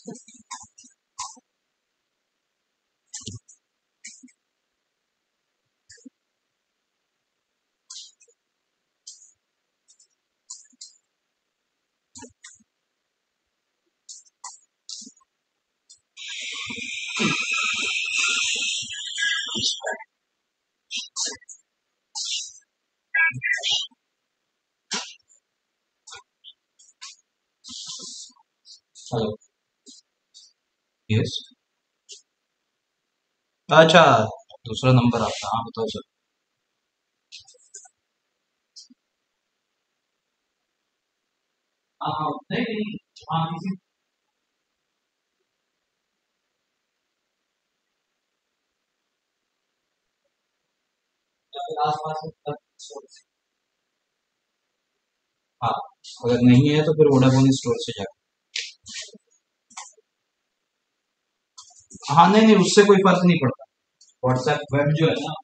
Hello yes अच्छा दूसरा number आपका हाँ बताओ सर हाँ हाँ आसपास हाँ अगर नहीं है तो फिर वोडाफोन स्टोर से जाकर। हाँ नहीं नहीं उससे कोई फ़र्क नहीं पड़ता। व्हाट्सएप वेब जो है ना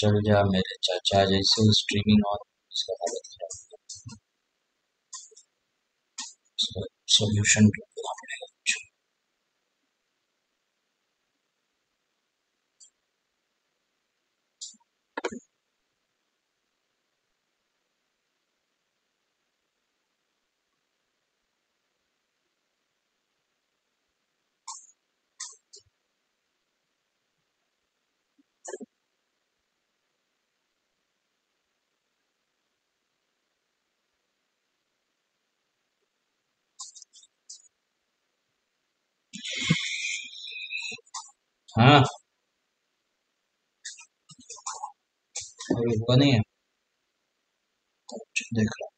चल जा मेरे चाचा जैसे स्ट्रीमिंग और हालत सोल्यूशन हाँ। अभी नहीं है। देख। रहा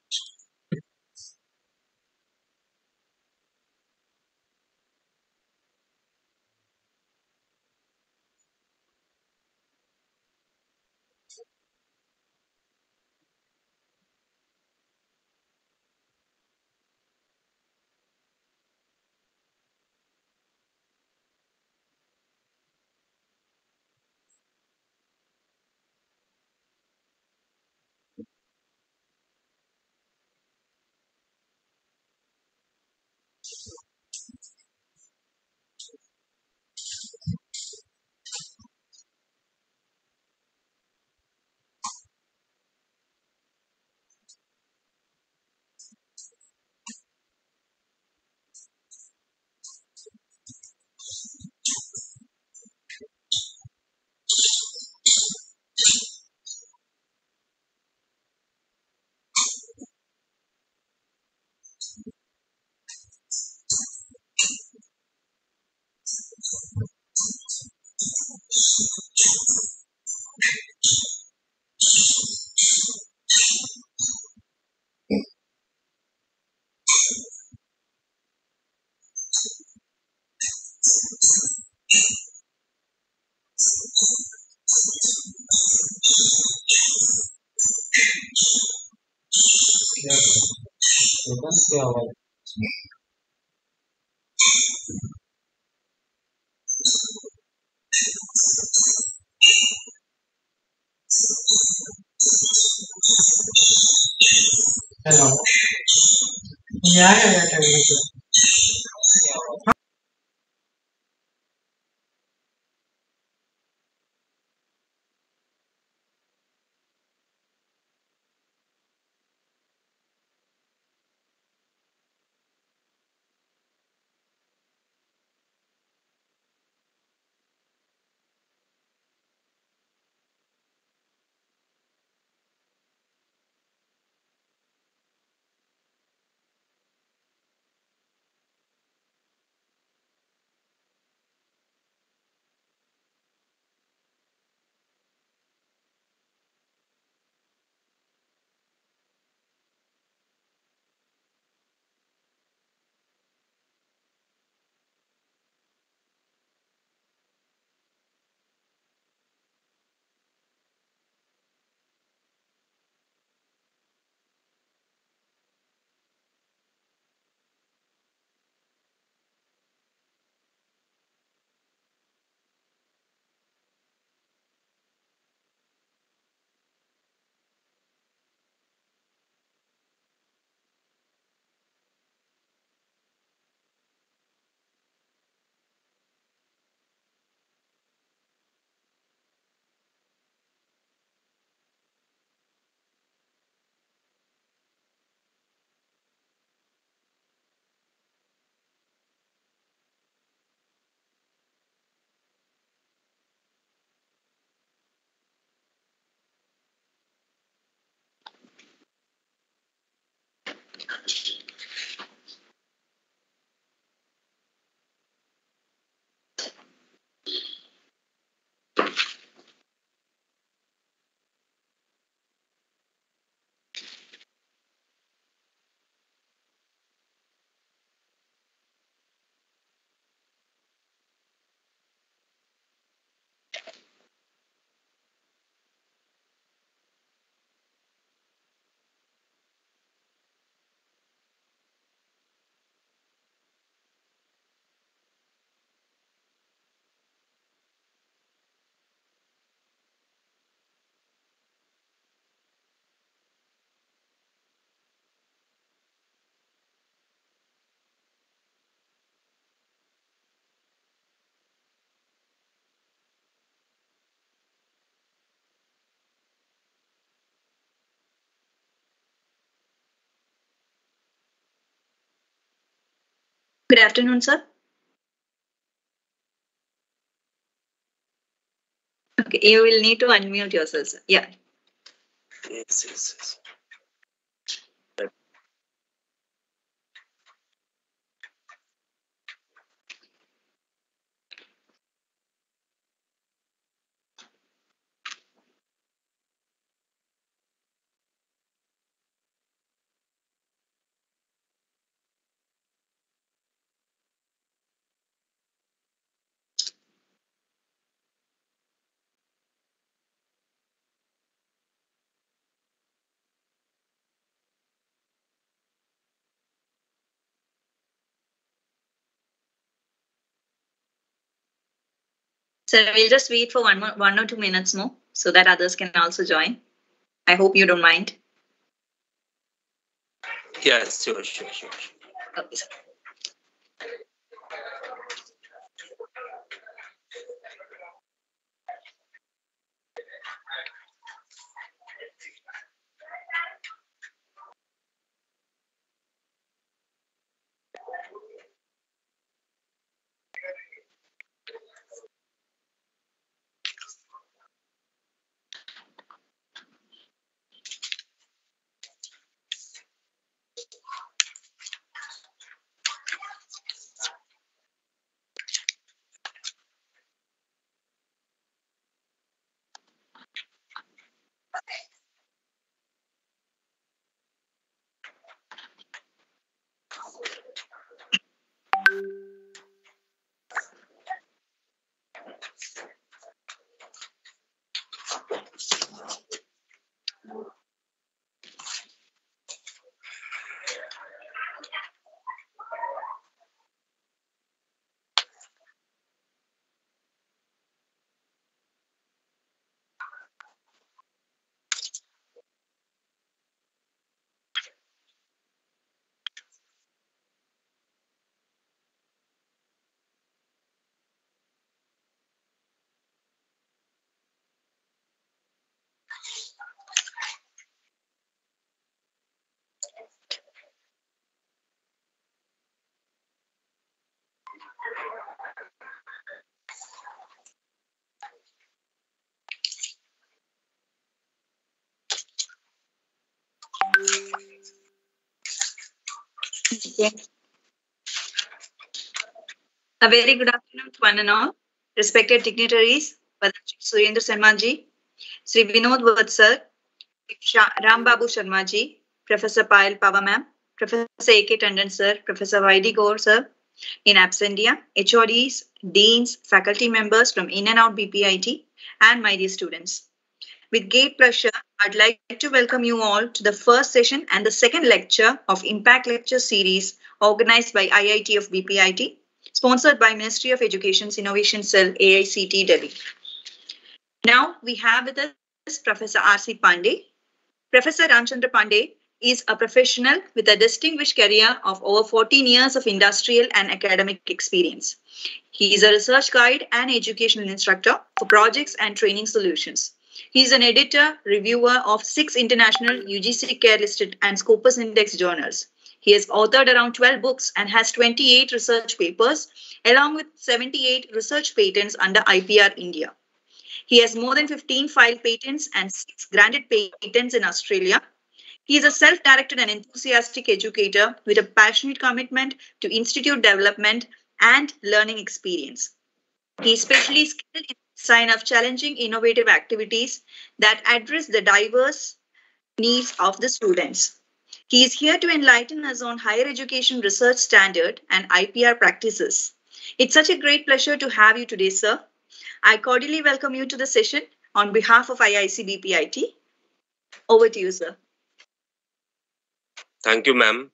होगा Good afternoon, sir. Okay, you will need to unmute yourself. sir. Yeah. Yes, yes, yes. So we'll just wait for one more, one or two minutes more so that others can also join. I hope you don't mind. Yes, sure, sure, sure. Okay. A very good afternoon to one and all. Respected dignitaries, Surendra Sharma ji, Sri Vinod Vatsar, Ram Babu Sharma Professor Payal Pava ma'am, Professor A.K. Tandon sir, Professor Y.D. Gaur sir, in absentia, HODs, deans, faculty members from in and out BPIT, and my dear students. With great pleasure, I'd like to welcome you all to the first session and the second lecture of Impact Lecture Series organized by IIC of BPIT, sponsored by Ministry of Education's Innovation Cell AICT Delhi. Now we have with us Professor R.C. Pandey. Professor Ramchandra Pandey is a professional with a distinguished career of over 14 years of industrial and academic experience. He is a research guide and educational instructor for projects and training solutions. He is an editor, reviewer of six international UGC Care listed and Scopus Index journals. He has authored around 12 books and has 28 research papers, along with 78 research patents under IPR India. He has more than 15 filed patents and six granted patents in Australia. He is a self-directed and enthusiastic educator with a passionate commitment to institute development and learning experience. He is especially skilled in design of challenging innovative activities that address the diverse needs of the students. He is here to enlighten us on higher education research standard and IPR practices. It's such a great pleasure to have you today, sir. I cordially welcome you to the session on behalf of IIC BPIT. Over to you, sir. Thank you, ma'am.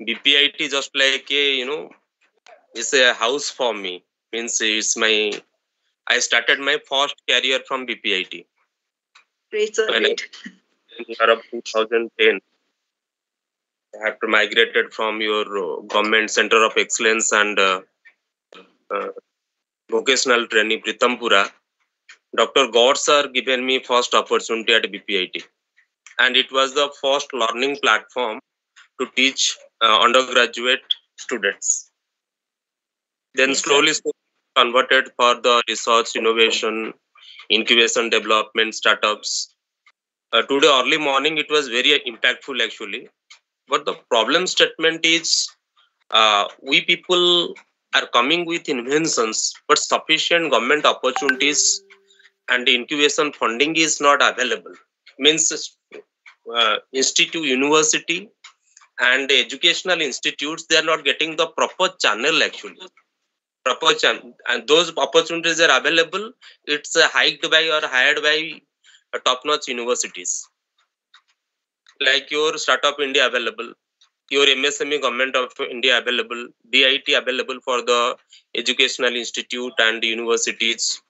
BPIT just like a, you know, it's a house for me. Means it's my, I started my first career from BPIT Great, sir. When in year of 2010. I have migrated from your uh, government center of excellence and uh, uh, vocational training Pritampura. Dr. Gaur sir given me first opportunity at BPIT, and it was the first learning platform to teach uh, undergraduate students. Then Yes, slowly, slowly converted for the research, innovation, incubation, development, startups. Uh, today early morning it was very impactful actually. But the problem statement is uh, we people are coming with inventions but sufficient government opportunities and incubation funding is not available. Means uh, institute university and educational institutes they are not getting the proper channel actually channel and those opportunities are available it's uh, hiked by or hired by uh, top-notch universities. Like your startup india available your msme government of india available dit available for the educational institute and universities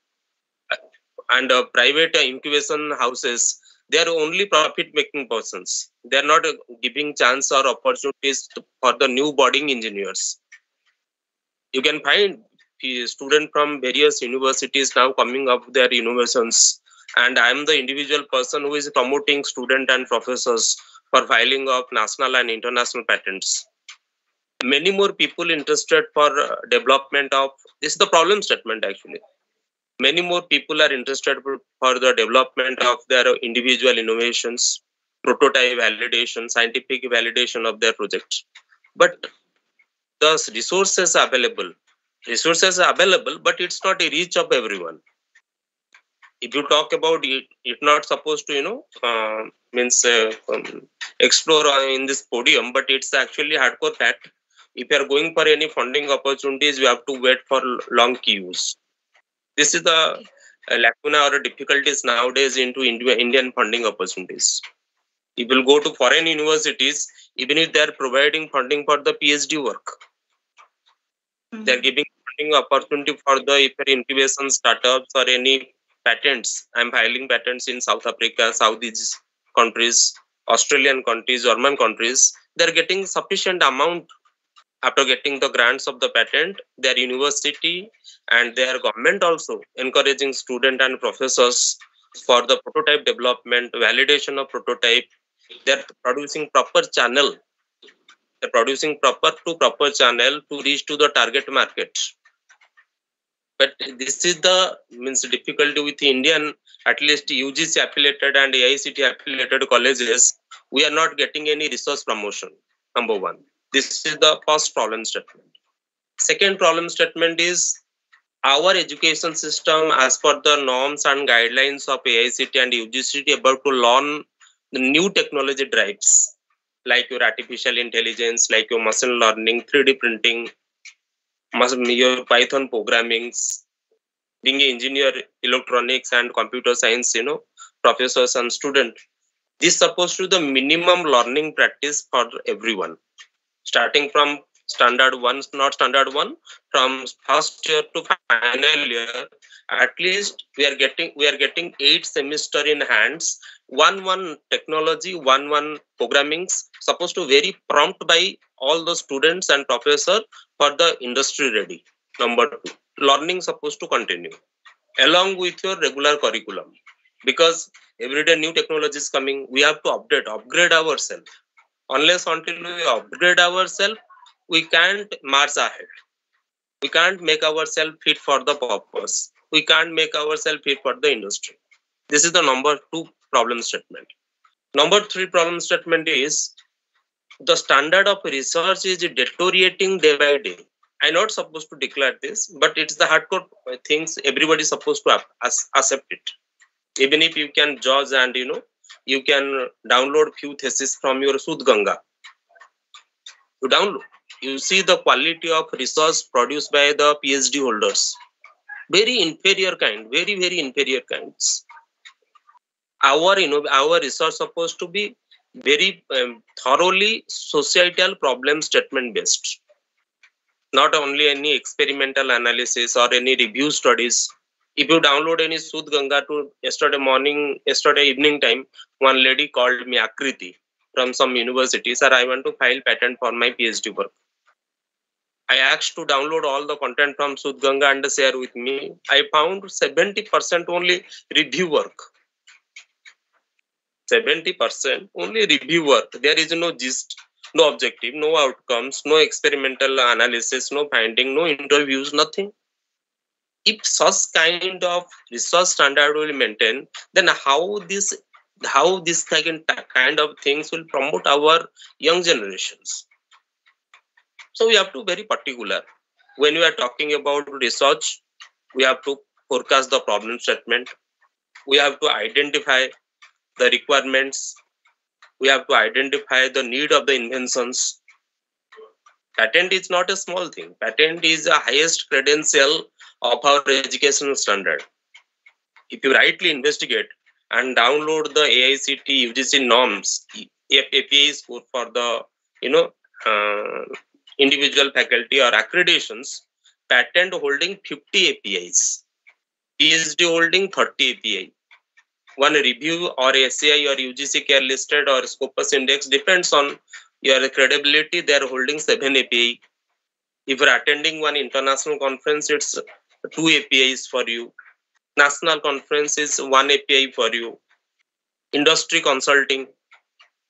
and uh, private incubation houses they are only profit making persons. They are not giving chance or opportunities to- for the new budding engineers you can find students from various universities now coming up with their innovations. And i am the individual person who is promoting student and professors for filing of national and international patents. Many more people interested for uh, development of this is the problem statement actually. Many more people are interested for the development of their individual innovations prototype validation scientific validation of their projects. But the resources available. Resources are available but it's not a reach of everyone. If you talk about it it's not supposed to you know uh, means uh, um, explore uh, in this podium but it's actually hardcore fact. If you are going for any funding opportunities you have to wait for long queues. This is the uh, lacuna or difficulties nowadays into India, indian funding opportunities if you go to foreign universities even if they are providing funding for the phd work. Mm-hmm. They're giving funding opportunity for the incubation startups or any patents. I'm filing patents in south africa saudis countries australian countries german countries. They're getting sufficient amount after getting the grants of the patent. Their university and their government also encouraging student and professors for the prototype development validation of prototype they're producing proper channel they're producing proper to proper channel to reach to the target market. But this is the means difficulty with indian at least ugc affiliated and aict affiliated colleges we are not getting any resource promotion number one. This is the first problem statement. Second problem statement is our education system as per the norms and guidelines of aict and ugc about to learn the new technology drives like your artificial intelligence like your machine learning 3d printing your python programmings being an engineer electronics and computer science you know professors and student. This supposed to the minimum learning practice for everyone. Starting from standard one not standard one from first year to final year at least we are getting we are getting eight semester in hands one one technology one one programmings supposed to very prompt by all the students and professor for the industry ready. Number two learning supposed to continue along with your regular curriculum. Because every day new technology is coming we have to update upgrade ourselves. Unless until we upgrade ourselves we can't march ahead. We can't make ourselves fit for the purpose. We can't make ourselves fit for the industry. This is the number two problem statement Number three problem statement is the standard of research is deteriorating day by day. I'm not supposed to declare this, but it's the hardcore things everybody is supposed to accept it. Even if you can judge and you know you can download few theses from your Shodhganga. To download, you see the quality of research produced by the PhD holders. Very inferior kind, very very inferior kinds. Our you know our research supposed to be very um, thoroughly societal problem statement based not only any experimental analysis or any review studies if you download any Shodhganga to yesterday morning, yesterday evening time, one lady called me Akriti from some university. Sir, I want to file patent for my PhD work. I asked to download all the content from Shodhganga and share with me. I found 70% only review work. 70% only review work. There is no gist, no objective, no outcomes, no experimental analysis, no finding, no interviews, nothing. If such kind of research standard will maintain, then how this how this kind of things will promote our young generations. So we have to very particular. When we are talking about research, we have to forecast the problem statement. We have to identify the requirements we have to identify the need of the inventions. Patent is not a small thing. Patent is the highest credential of our educational standard. If you rightly investigate and download the aict ugc norms apis for, for the you know uh, individual faculty or accreditations patent holding 50 apis phd holding 30 api one review or SCI or UGC care listed or Scopus index depends on your credibility. They are holding seven API. If you're attending one international conference, it's two APIs for you. National conference is one API for you. Industry consulting,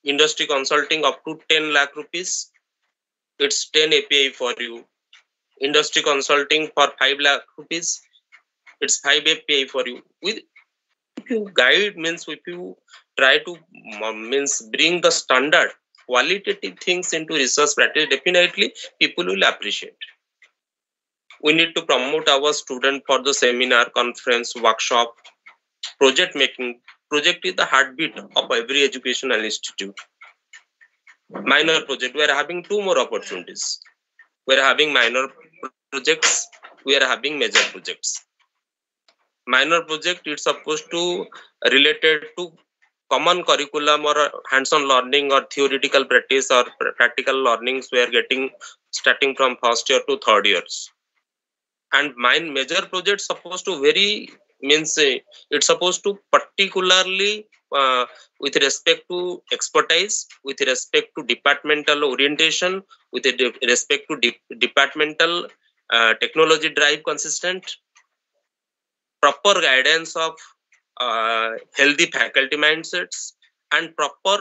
industry consulting up to 10 lakh rupees, it's 10 API for you. Industry consulting for 5 lakh rupees, it's 5 API for you. With if you guide means if you try to um, means bring the standard qualitative things into research practice definitely people will appreciate. We need to promote our student for the seminar conference workshop. Project making project is the heartbeat of every educational institute. Minor project we are having two more opportunities. We are having minor projects we are having major projects minor project it's supposed to related to common curriculum or hands-on learning or theoretical practice or practical learnings we are getting starting from first year to third years. And mine major project supposed to very means uh, it's supposed to particularly uh, with respect to expertise with respect to departmental orientation with respect to de departmental uh, technology drive consistent proper guidance of uh, healthy faculty mindsets and proper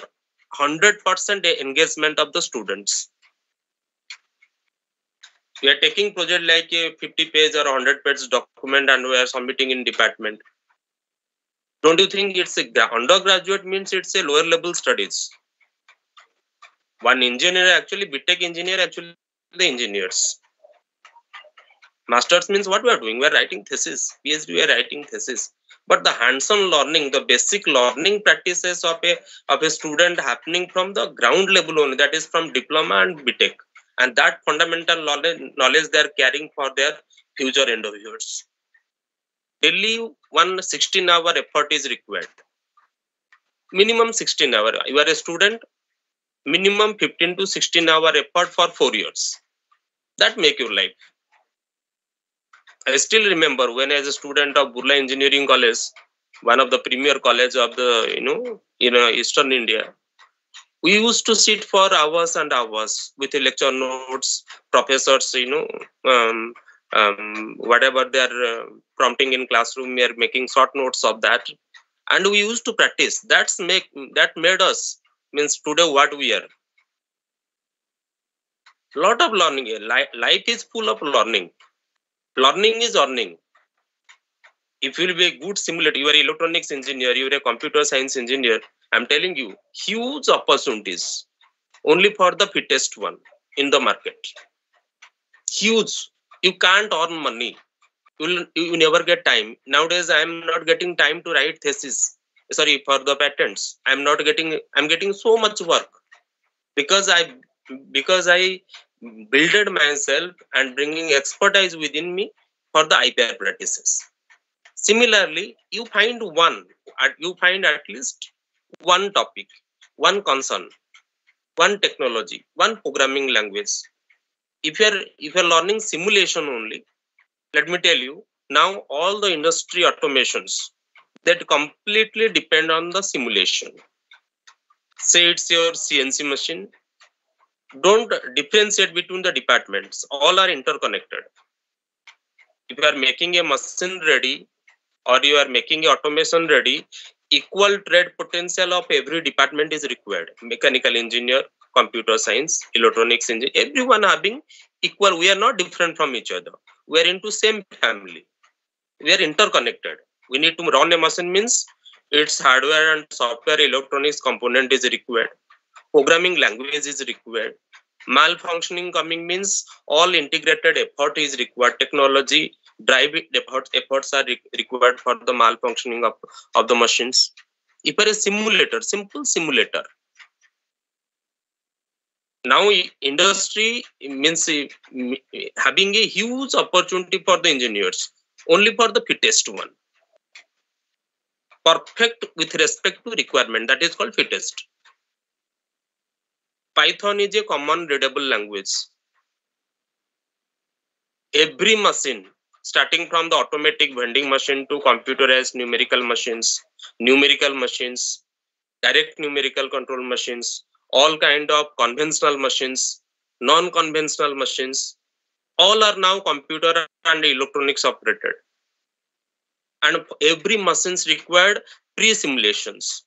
100% engagement of the students. We are taking project like a 50 page or 100 page document and we are submitting in department. Don't you think it's a undergraduate means it's a lower level studies? One engineer actually btech engineer actually the engineers Masters means what we are doing. We are writing thesis. PhD, we are writing thesis. But the hands-on learning, the basic learning practices of a of a student happening from the ground level only, that is from diploma and BTech. And that fundamental knowledge, knowledge they are carrying for their future endeavors. Daily one 16 hour effort is required. Minimum 16 hour. You are a student, minimum 15 to 16 hour effort for four years. That make your life I still remember when as a student of Burla Engineering College, one of the premier college of the, you know, in uh, Eastern India, we used to sit for hours and hours with lecture notes, professors, you know, um, um, whatever they're uh, prompting in classroom, we are making short notes of that. And we used to practice. That's make that made us means today what we are. Lot of learning. Life is full of learning learning is earning if you will be a good simulator you are an electronics engineer you are a computer science engineer I'm telling you, huge opportunities only for the fittest one in the market. Huge. You can't earn money. You'll you never get time. Nowadays, I'm not getting time to write thesis. Sorry for the patents. I'm not getting. I'm getting so much work because I because I builded myself and bringing expertise within me for the IPR practices. Similarly, you find one, you find at least one topic, one concern, one technology, one programming language. If you're if you're learning simulation only, let me tell you, now all the industry automations that completely depend on the simulation. Say it's your CNC machine, don't differentiate between the departments. All are interconnected. If you are making a machine ready or you are making automation ready equal trade potential of every department is required. Mechanical engineer computer science electronics engineer everyone having equal. We are not different from each other. We are into same family. We are interconnected. We need to run a machine means its hardware and software electronics component is required programming language is required. Malfunctioning coming means all integrated effort is required. Technology drive effort, efforts are re- required for the malfunctioning of, of the machines. If a simulator simple simulator. Now industry means having a huge opportunity for the engineers only for the fittest one. Perfect with respect to requirement that is called fittest Python is a common readable language. Every machine, starting from the automatic vending machine to computerized numerical machines, numerical machines, direct numerical control machines, all kind of conventional machines, non-conventional machines, all are now computer and electronics operated. And every machines required pre-simulations.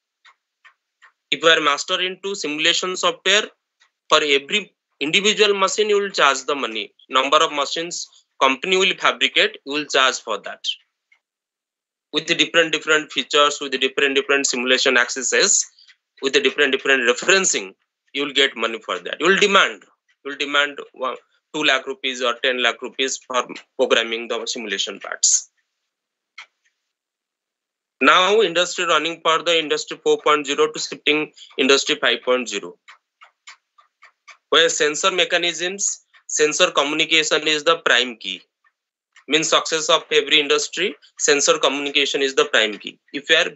If you are master into simulation software, for every individual machine you will charge the money. Number of machines company will fabricate you will charge for that. With the different different features with the different different simulation accesses with the different different referencing you will get money for that. You will demand you will demand one, 2 lakh rupees or 10 lakh rupees for programming the simulation parts. Now industry running for the industry 4.0 to shifting industry 5.0 where sensor mechanisms sensor communication is the prime key. Means success of every industry sensor communication is the prime key. If you are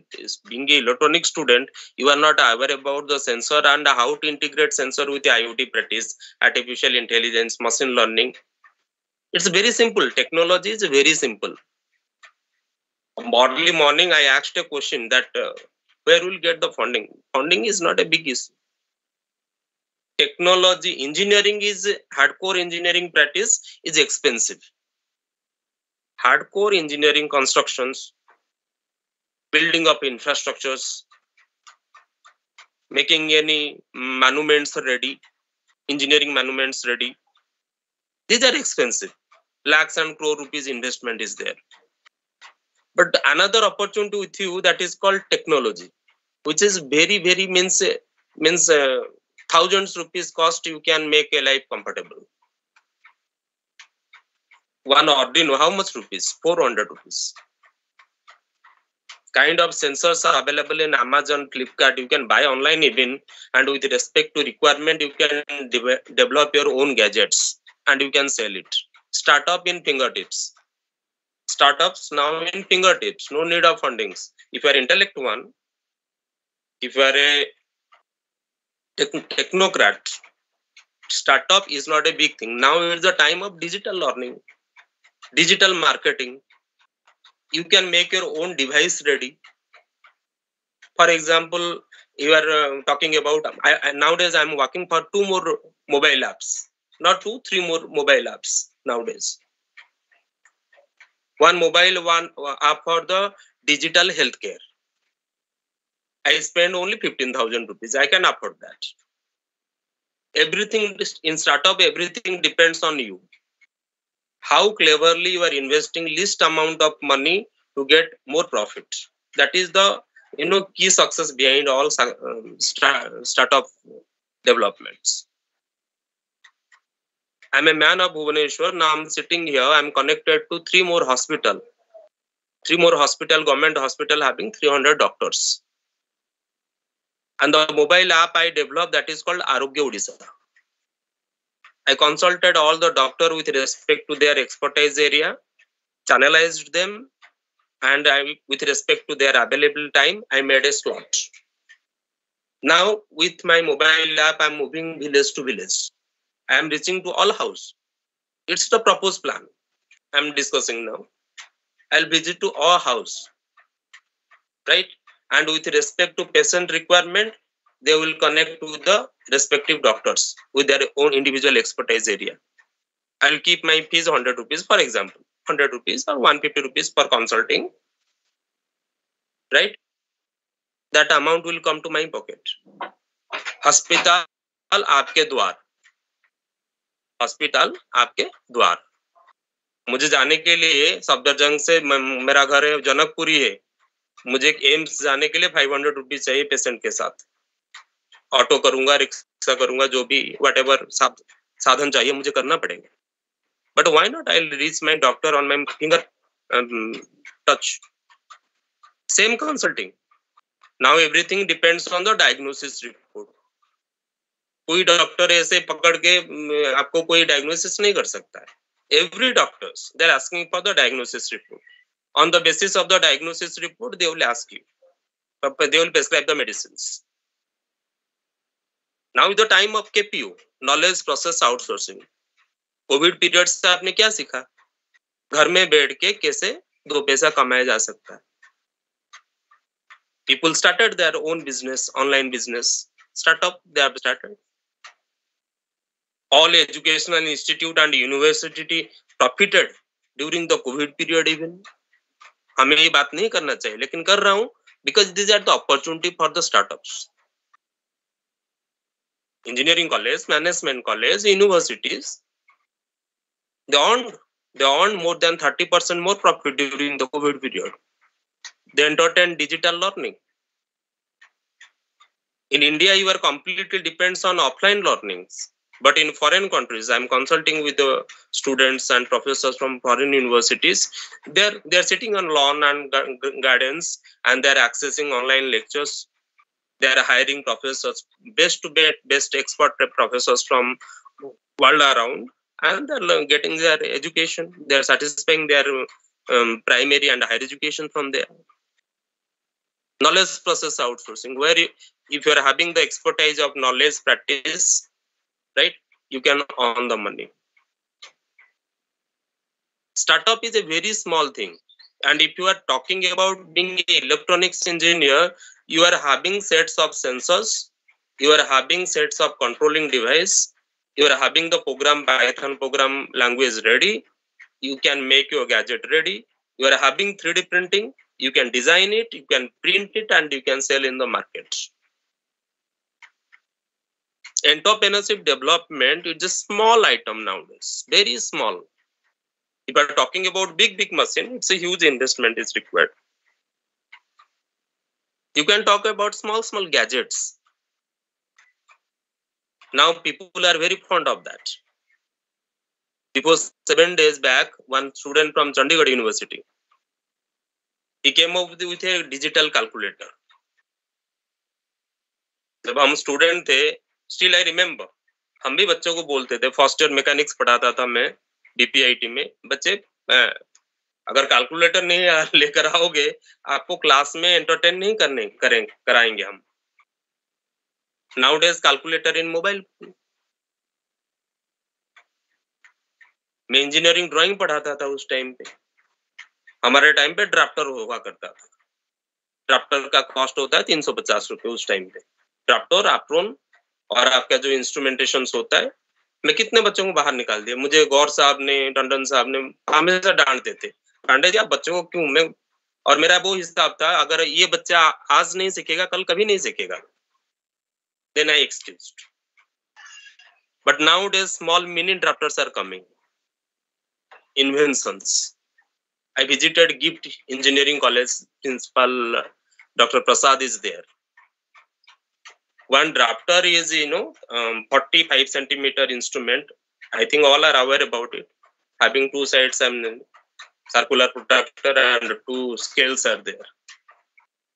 being a electronic student you are not aware about the sensor and how to integrate sensor with iot practice artificial intelligence machine learning. It's very simple. Technology is very simple. Early morning i asked a question that uh, where will get the funding? Funding is not a big issue technology engineering is hardcore engineering practice is expensive. Hardcore engineering constructions building up infrastructures making any monuments ready engineering monuments ready these are expensive. Lakhs and crore rupees investment is there. But another opportunity with you that is called technology which is very very means means uh, thousands rupees cost you can make a life comfortable one Arduino, how much rupees? 400 rupees. Kind of sensors are available in Amazon, Flipkart. You can buy online even, and with respect to requirement, you can de develop your own gadgets and you can sell it. Startup in fingertips. Startups now in fingertips. No need of fundings. If you are intellect one, if you are a technocrat startup is not a big thing. Now is the time of digital learning digital marketing. You can make your own device ready. For example you are uh, talking about I, I, nowadays i'm working for two more mobile apps not two three more mobile apps nowadays. One mobile one uh, app for the digital healthcare I spend only 15,000 rupees. I can afford that. Everything in startup, everything depends on you. How cleverly you are investing least amount of money to get more profit. That is the you know key success behind all um, start, startup developments. I'm a man of Bhubaneswar. Now I'm sitting here. I'm connected to three more hospital. Three more hospital, government hospital having 300 doctors. And the mobile app I developed that is called Arogya Odisha. I consulted all the doctor with respect to their expertise area, channelized them, and I, with respect to their available time, I made a slot. Now, with my mobile app, I'm moving village to village. I am reaching to all house. It's the proposed plan I'm discussing now. I'll visit to all house, right? And with respect to patient requirement, they will connect to the respective doctors with their own individual expertise area. I'll keep my fees 100 rupees, for example, 100 rupees or 150 rupees per consulting, right? That amount will come to my pocket. Hospital आपके द्वार hospital आपके द्वार मुझे जाने के लिए सफदरजंग से मेरा घर है जनकपुरी है मुझे एम्स जाने के लिए फाइव हंड्रेड रुपीज़ चाहिए पेशेंट के साथ। ऑटो करूँगा, रिक्शा करूँगा, जो भी वट एवर साधन चाहिए मुझे करना पड़ेगा। But why not I reach my doctor on my finger touch same consulting now everything depends on the diagnosis report कोई डॉक्टर ऐसे पकड़ के आपको कोई डायग्नोसिस नहीं कर सकता है। Every doctors they are asking for the diagnosis report on the basis of the diagnosis report they will ask you they will prescribe the medicines now is the time of kpu knowledge process outsourcing Covid period से आपने क्या सीखा घर में बैठ के कैसे दो पैसा कमाया जा सकता है people started their own business online business startup they have started all educational institute and university profited during the covid period even हमें ये बात नहीं करना चाहिए, लेकिन कर रहा हूँ because these are the opportunity for the startup engineering college management college universities they on they on more than thirty percent more profit during the Covid period they entertain digital learning in india you are completely depends on offline learnings. But in foreign countries i'm consulting with the students and professors from foreign universities. They're they're sitting on lawn and gardens and they're accessing online lectures. They're hiring professors best to best, best expert professors from world around and they're getting their education. They're satisfying their um, primary and higher education from there. Knowledge process outsourcing where you, if you're having the expertise of knowledge practice right? You can earn the money. Startup is a very small thing. And if you are talking about being an electronics engineer you are having sets of sensors you are having sets of controlling device you are having the program python program language ready you can make your gadget ready you are having 3d printing you can design it you can print it and you can sell in the market entrepreneurship development is a small item nowadays very small if you are talking about big big machine it's a huge investment is required you can talk about small small gadgets now people are very fond of that before seven days back one student from chandigarh university he came up with a digital calculator जब हम student थे still I remember हम भी बच्चों को बोलते थे first year mechanics पढ़ाता था मैं बीपीआईटी में। बच्चे अगर कैलकुलेटर नहीं लेकर आओगे, आपको क्लास में एंटरटेन नहीं करने, करें, कराएँगे हम। Nowadays calculator in mobile मैं इंजीनियरिंग ड्राइंग पढ़ाता था उस टाइम पे। हमारे टाइम पे ड्राफ्टर हुआ करता था। ड्राफ्टर का कॉस्ट होता है तीन सौ पचास रुपए उस टाइम पे। ड्राफ्टर एप्रोन और आपका जो इंस्ट्रूमेंटेशन होता है, मैं कितने बच्चों को बाहर निकाल दिया? मुझे गौर साहब ने, टंडन साहब ने हमेशा डांटते देते। पांडे आप बच्चों को क्यों? मैं और मेरा वो हिसाब था, अगर ये बच्चा आज नहीं सीखेगा, कल कभी नहीं सीखेगा। Then I excuse but nowadays small mini drafters are coming inventions. I visited gift engineering college, principal Dr. Prasad is there. One drafter is, you know, um, 45 centimeter instrument. I think all are aware about it. Having two sides and circular protractor and two scales are there.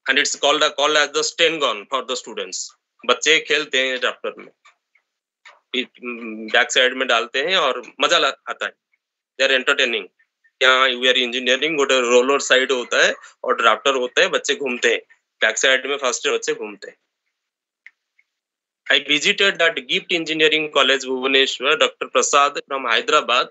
And it's called, called as the stain gun for the students. बच्चे खेलते हैं drafter में back side में डालते हैं और मज़ा आता है दे आर एंटरटेनिंग यहाँ we are engineering roller side होता है और ड्राफ्टर होता है बच्चे घूमते हैं बैक साइड में फ़र्स्ट बच्चे घूमते हैं I visited that GIFT Engineering College, Bhubaneswar, Dr. Prasad from Hyderabad.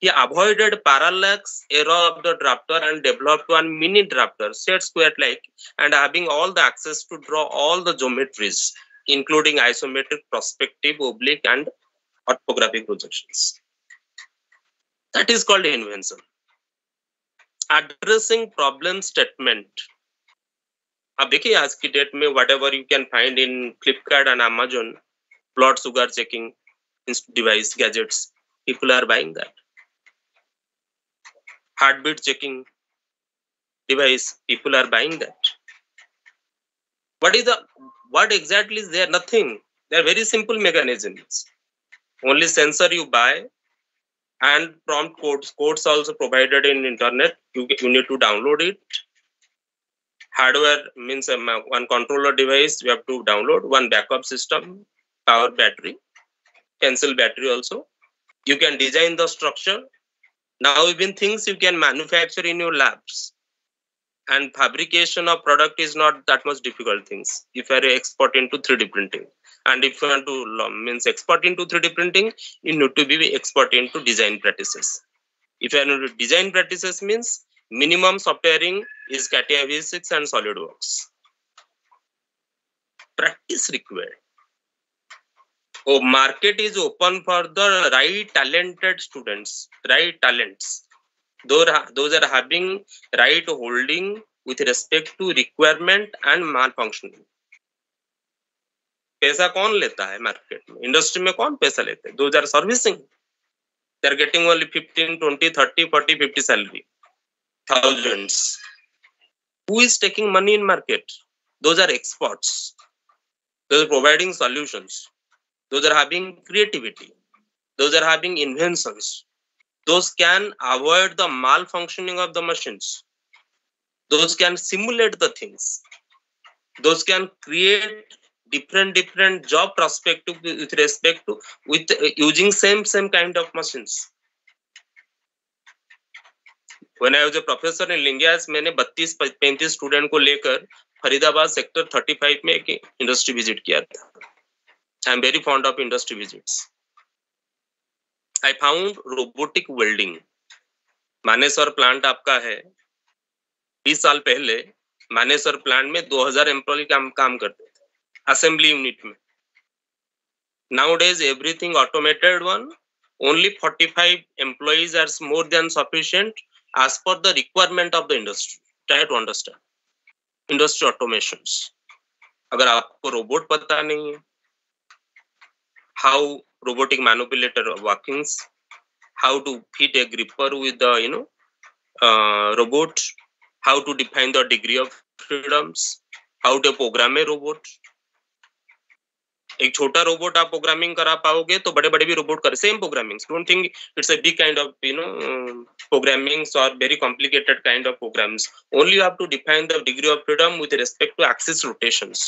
He avoided parallax error of the drafter and developed one mini drafter, set square like, and having all the access to draw all the geometries, including isometric, perspective, oblique, and orthographic projections. That is called invention. Addressing problem statement. आप देखिए आज की date में whatever you can find in Flipkart and Amazon blood sugar checking device gadgets people are buying that heart beat checking device people are buying that what is what exactly there nothing they are very simple mechanism only sensor you buy and prompt codes codes also provided in internet. You, you need to download it. Hardware means um, one controller device you have to download one backup system power battery pencil battery also. You can design the structure. Now even things you can manufacture in your labs. And fabrication of product is not that much difficult things if you are expert into 3d printing. And if you want to means expert into 3d printing you need to be expert into design practices. If you are into design practices means minimum softwareing is CATIA V6 and SolidWorks. Practice required. Oh, market is open for the right talented students, right talents. Those are, those are having right holding with respect to requirement and malfunctioning. पैसा कौन लेता है market में industry में कौन पैसा लेते हैं those are servicing they are getting only 15 20 30 40 50 salary thousands. Who is taking money in market? Those are experts. Those are providing solutions. Those are having creativity. Those are having inventions. Those can avoid the malfunctioning of the machines. Those can simulate the things. Those can create different different job perspective with respect to with uh, using same same kind of machines when I was a professor in Lingias, मैंने 32 35 student को लेकर Faridabad sector 35 में एक industry visit किया था। I am very fond of industry visits I found robotic welding Manesar plant आपका है। 20 साल पहले मानेसर प्लांट में 2000 एम्प्लॉय काम काम करते थे असेंबली यूनिट में। Nowadays everything automated one. Only 45 employees are more than sufficient as per the requirement of the industry, try to understand. Industry automation अगर आपको रोबोट पता नहीं है how robotic manipulator workings how to fit a gripper with the you know robot how to define the degree of freedoms how to program a robot एक छोटा robot आप programming करा पाओगे तो बड़े बड़े भी रोबोट कर same programming don't think it's a big kind of you know programming और very complicated kind of programs only have to define the degree of freedom with respect to axis rotations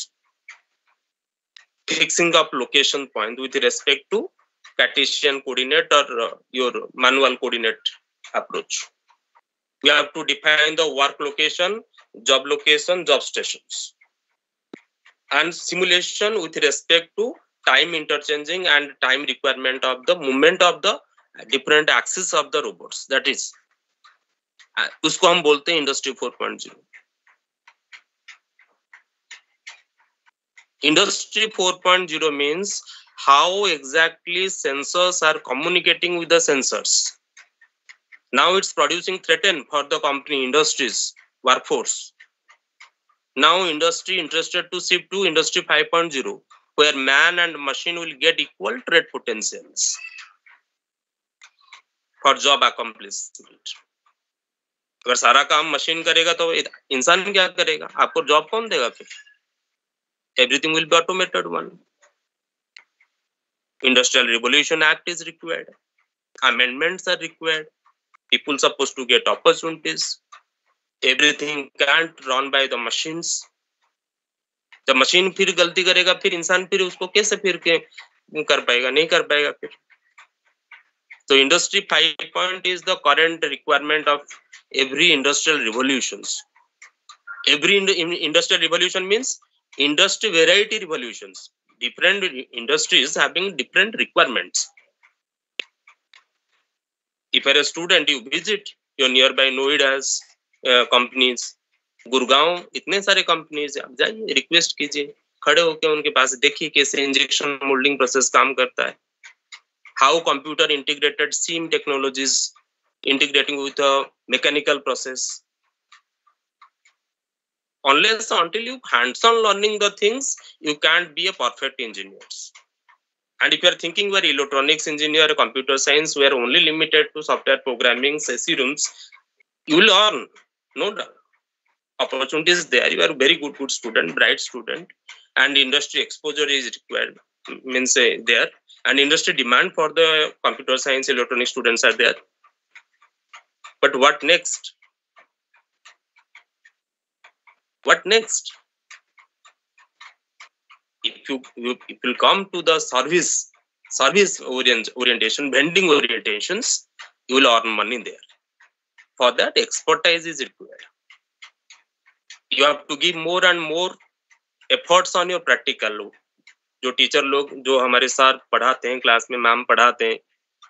fixing of location point with respect to Cartesian coordinate और your manual coordinate approach we have to define the work location job location job station and simulation with respect to time interchanging and time requirement of the movement of the different axis of the robots that is उसको हम बोलते हैं industry 4.0 industry 4.0 means how exactly sensors are communicating with the sensors now it's producing threaten for the company industries workforce Now industry interested to shift to industry 5.0 where man and machine will get equal trade potentials for job accomplishment अगर सारा काम machine करेगा तो इंसान क्या करेगा आपको job कौन देगा फिर everything will be automated one industrial revolution act is required amendments are required people supposed to get opportunities everything can't run by the machines जब मशीन फिर गलती करेगा फिर इंसान फिर उसको कैसे फिर के कर पाएगा नहीं कर पाएगा फिर तो industry five point is the current requirement of every industrial revolutions every ind- industrial revolution means industry variety revolutions different industries having different requirements if you're a student you visit your nearby noidas uh, companies Gurgaon इतने सारे companies आप जाइए request कीजिए खड़े होकर उनके पास देखिए कैसे इंजेक्शन मोल्डिंग प्रोसेस काम करता है how computer integrated seem technologies integrating with a mechanical process unless until you hands-on learning the things you can't be a perfect engineer and if you are thinking where electronics engineer computer science were only limited to software programming sesi rooms you will earn no doubt opportunities there you are very good good student bright student and industry exposure is required means uh, there and industry demand for the computer science electronic students are there but what next? What next? If you, you if you come to the service service orient, orientation, vending orientations, you will earn money there. For that, expertise is required. You have to give more and more efforts on your practical. जो teacher लोग जो हमारे साथ पढ़ाते हैं class में ma'am पढ़ाते हैं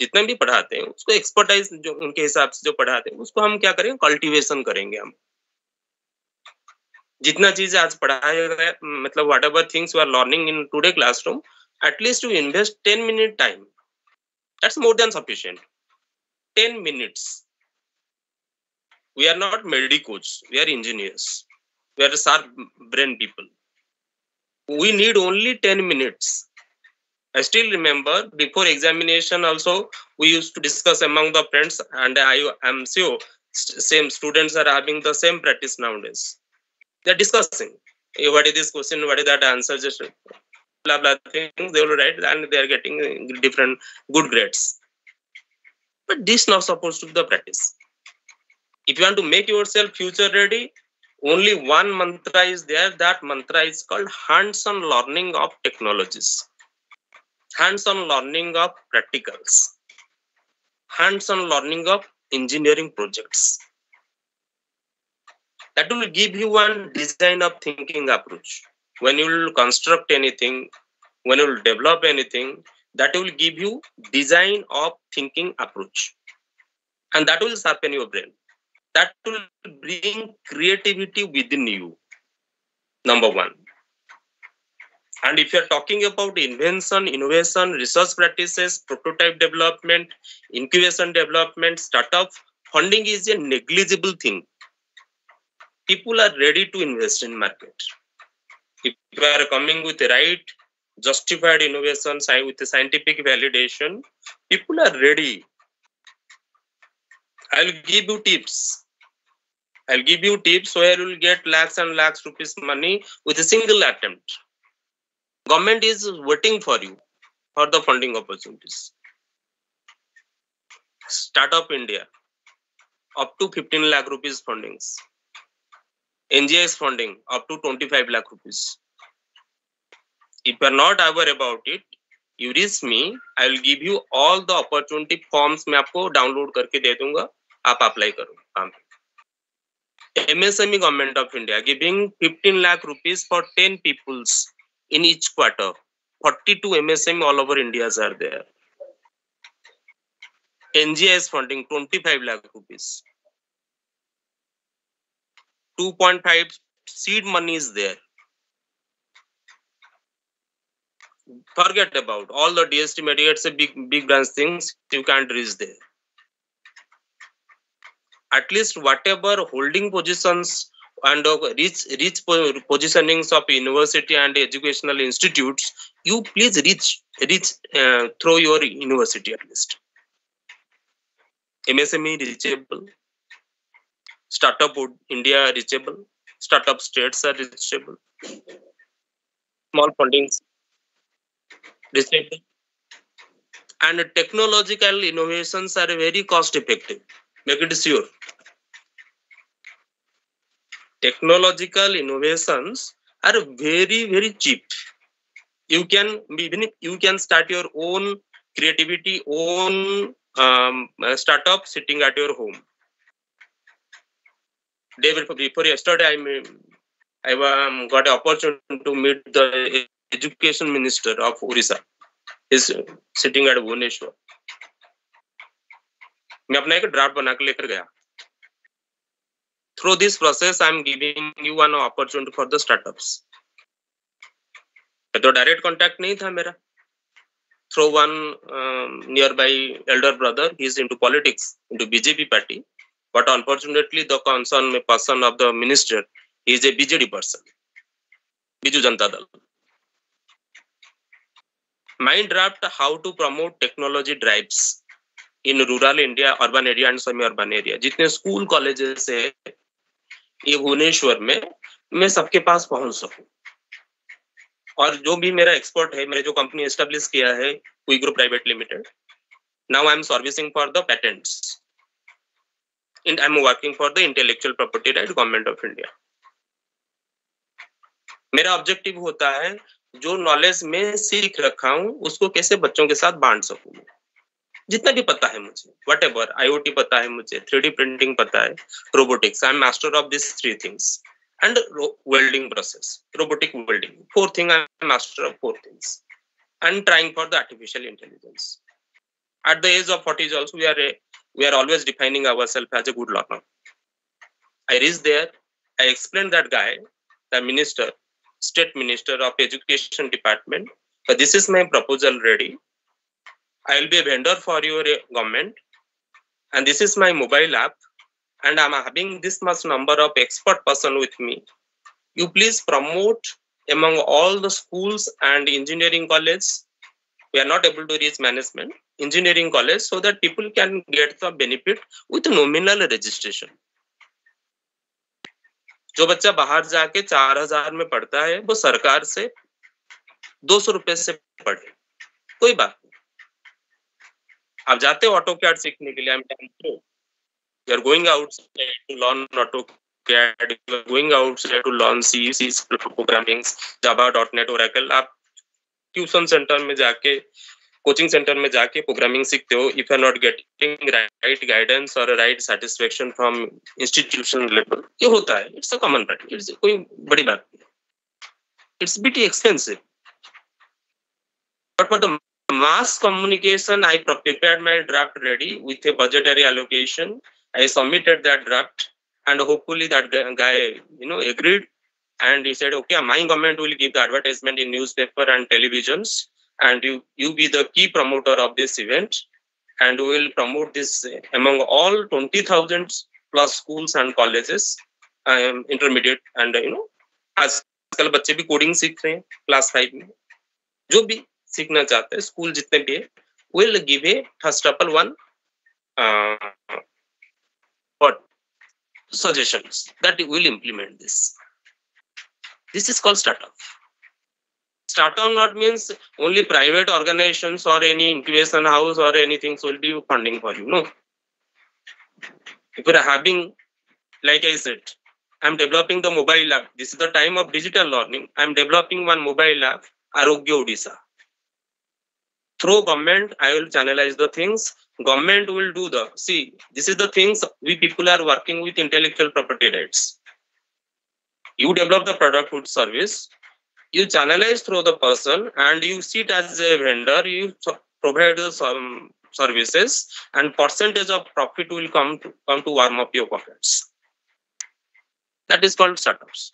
जितने भी पढ़ाते हैं उसको एक्सपर्टाइज जो उनके हिसाब से जो पढ़ाते हैं उसको हम क्या करेंगे? कल्टीवेशन करेंगे हम। जितना चीज़ आज पढ़ाया गया मतलब whatever things you are learning in today classroom at least you invest ten minute time that's more than sufficient ten minutes we are not medicos we are engineers. We are sharp brain people. We need only 10 minutes. I still remember before examination also we used to discuss among the friends and I am sure same students are having the same practice nowadays. They're discussing hey, what is this question, what is that answer, just blah blah things they will write and they are getting different good grades. But this not supposed to be the practice. If you want to make yourself future ready, only one mantra is there. That mantra is called hands-on learning of technologies hands-on learning of practicals, hands-on learning of engineering projects. That will give you one design of thinking approach. When you will construct anything, when you will develop anything, that will give you design of thinking approach. And that will sharpen your brain. That will bring creativity within you. Number one. And if you're talking about invention, innovation, research practices, prototype development, incubation development, startup, funding is a negligible thing. People are ready to invest in market. If you are coming with the right justified innovation with the scientific validation, people are ready. I'll give you tips. I'll give you tips where you will get lakhs and lakhs rupees money with a single attempt government is waiting for you for the funding opportunities startup india up to 15 lakh rupees fundings ngis funding up to 25 lakh rupees if you are not aware about it you reach me i will give you all the opportunity forms मैं आपको download करके दे दूंगा आप apply करो काम MSME government of India giving 15 lakh rupees for 10 peoples in each quarter. 42 MSME all over India are there. NGIS funding 25 lakh rupees. 2.5 seed money is there. Forget about all the DST mediates, big big branch things you can't reach there. At least whatever holding positions and reach reach positionings of university and educational institutes you please reach reach uh, through your university at least msme reachable startup India reachable, startup states are reachable, small fundings reachable, and technological innovations are very cost effective. Make it sure. Technological innovations are very very cheap. You can even you can start your own creativity, own um, startup sitting at your home day before, yesterday, I I um, got an opportunity to meet the education minister of Orissa. He's sitting at Bhubaneswar. मैं अपना एक draft बना के लेकर गया। Through this process I am giving you one opportunity for the startup तो direct contact नहीं था मेरा। Through one nearby elder brother he is into politics into BJP party but unfortunately the concern person of the minister is a BJD person Biju Janata Dal mind draft how to promote technology drives drives rural India urban area and and urban area जितने school colleges है ये भुवनेश्वर में मैं सबके पास पहुँच सकूँ। और जो भी मेरा एक्सपर्ट है मेरे जो कंपनी एस्टेब्लिश किया है क्वी group private limited now I am servicing for the patents in, I'm working for the intellectual property right government of India. मेरा ऑब्जेक्टिव होता है जो नॉलेज में सीख रखा हूँ उसको कैसे बच्चों के साथ बांट सकूँ। जितना भी पता है मुझे वट एवर आईओटी पता है मुझे थ्री प्रिंटिंग पता है robotics I am master of this three things and welding process robotic welding four thing I am master of four things and trying for the artificial intelligence at the age of what is also we are we are always defining our self as a good learner I reach there I explain that guy the minister state minister of education department this is my proposal ready I will be a vendor for your government, and this is my mobile app, and I'm having this much number of expert person with me. You please promote among all the schools and engineering college. We are not able to reach management engineering college so that people can get the benefit with nominal registration जो बच्चा बाहर जाके चार हज़ार में पढ़ता है वो सरकार से दो सौ रुपए से पढ़े कोई बात आप जाते हो ऑटो कैड सीखने के लिए you are going out to learn AutoCAD going out to learn C C programming Java dot net Oracle आप ट्यूशन सेंटर में जाके कोचिंग सेंटर में जाके प्रोग्रामिंग सीखते हो if are not getting right guidance और right satisfaction from institution level ये होता है it's a common practice it's कोई बड़ी बात नहीं it's bit expensive but for the mass communication i prepared my draft ready with a budgetary allocation i submitted that draft and hopefully that guy you know agreed and he said okay my government will give the advertisement in newspaper and televisions and you you be the key promoter of this event and we will promote this among all 20000 plus schools and colleges um, intermediate and you know आजकल बच्चे भी coding सीख रहे हैं class five में जो भी सीखना चाहते हैं स्कूल जितने भी है will give a first of all one what suggestions that will implement this this is called startup startup not means only private organizations or any incubation house or anything will be funding for you. No. If you're having, like I said, I'm developing the mobile app. This is the time of digital learning. I'm developing one mobile app, Arogya Odisha. Through government, I will channelize the things. Government will do the, see, this is the things we people are working with intellectual property rights. You develop the product or service, you channelize through the person and you sit as a vendor, you provide some services and percentage of profit will come to, come to warm up your pockets. That is called startups.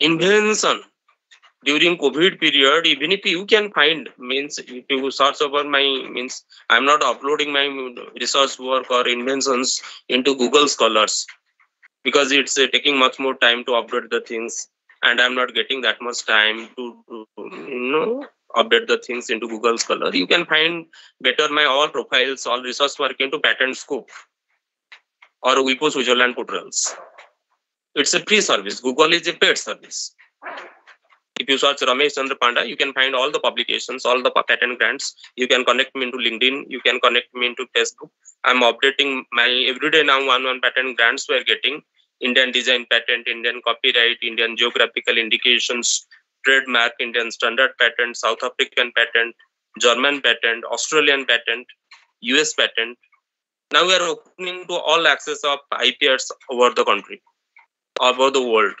Invention during COVID period, even if you can find means if you search over my means I'm not uploading my research work or inventions into Google Scholars because it's uh, taking much more time to update the things and i'm not getting that much time to, to, you know update the things into google scholar you can find better my all profiles all resource work into patent scope or WIPO Switzerland portals. It's a free service. Google is a paid service. If you search Ramesh Chandra Panda, you can find all the publications, all the patent grants. You can connect me into LinkedIn. You can connect me into Facebook. I'm updating my everyday now one one patent grants we're getting. Indian design patent, Indian copyright, Indian geographical indications, trademark, Indian standard patent, South African patent, German patent, Australian patent, US patent. Now we are opening to all access of IPRs over the country, over the world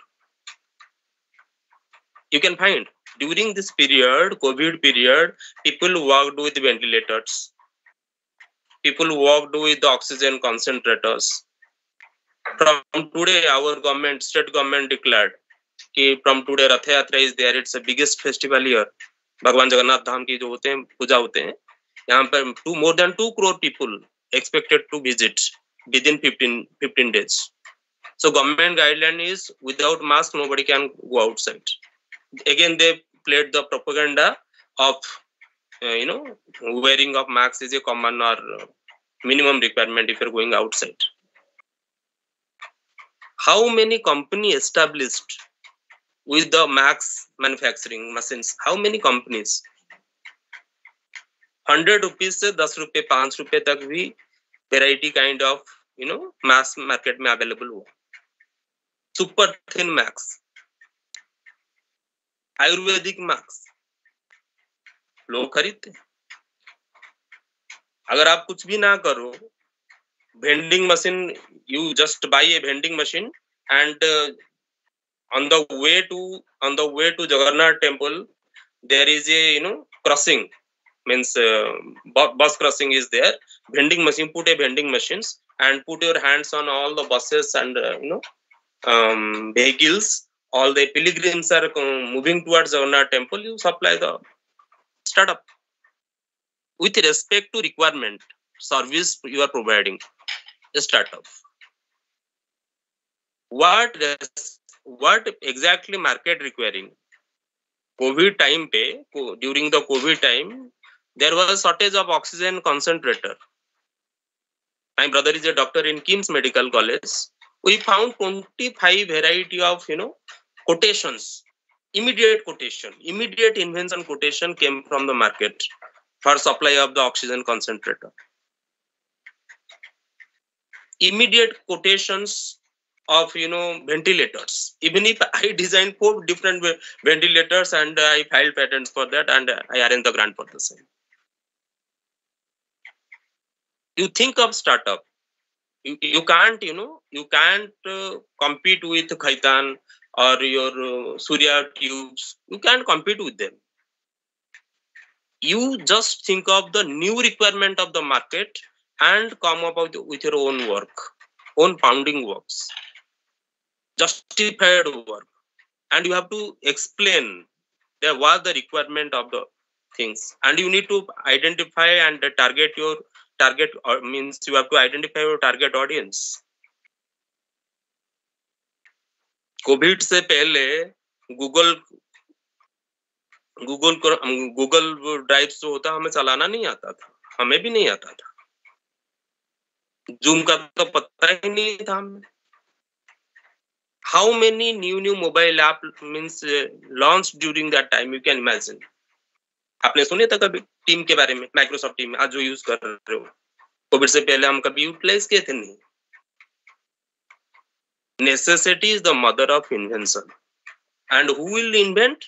You can find during this period, COVID period, people worked with ventilators. People worked with the oxygen concentrators. From today, our government, state government declared कि from today Rath Yatra is there. It's the biggest festival here. भगवान जगन्नाथ धाम की जो होते हैं पूजा होते हैं यहाँ पर to more than to crore people expected to visit within 15 15 days so government guideline is without mask nobody can go outside again they played the propaganda of uh, you know wearing of mask is a common or uh, minimum requirement if you're going outside how many company established with the max manufacturing machines how many companies hundred rupees से दस रुपए पांच रुपए तक भी variety kind of you no mass market में available हुआ super thin max Ayurvedic mask. लोग खरीदते अगर आप कुछ भी ना करो vending machine you just buy a vending machine and on the way to on the way to Jagannath temple there is a you know crossing means bus crossing is there vending machine put a vending machine and put your hands on all the buses and you know vehicles all the pilgrims are moving towards jagannath temple you supply the startup. With respect to requirement service you are providing a startup. What what exactly market requiring? Covid time pe during the covid time there was a shortage of oxygen concentrator. My brother is a doctor in kims medical college. We found 25 variety of you know quotations immediate quotation. Immediate invention quotation came from the market for supply of the oxygen concentrator. Immediate quotations of you know ventilators. Even if i designed four different ventilators and i filed patents for that and i arranged the grant for the same. You think of startup. You, you can't you know you can't uh, compete with khaitan or your uh, surya tubes you can't compete with them. You just think of the new requirement of the market and come up with, your own work own founding works. Justified work. And you have to explain there was the requirement of the things. And you need to identify and target your target or means you have to identify your target audience Covid से पहले Google Google Google drive जो होता हमें चलाना नहीं आता था। हमें भी नहीं आता था। जूम का तो पता ही नहीं था हमें। Many new new mobile app means uh, launched during that time? You can imagine. आपने सुने था कभी टीम के बारे में? माइक्रोसॉफ्ट टीम में। आज जो यूज़ कर रहे हो। कोविड से पहले हम कभी यूटिलाइज किए थे? नहीं। Necessity is the mother of invention. And who will invent?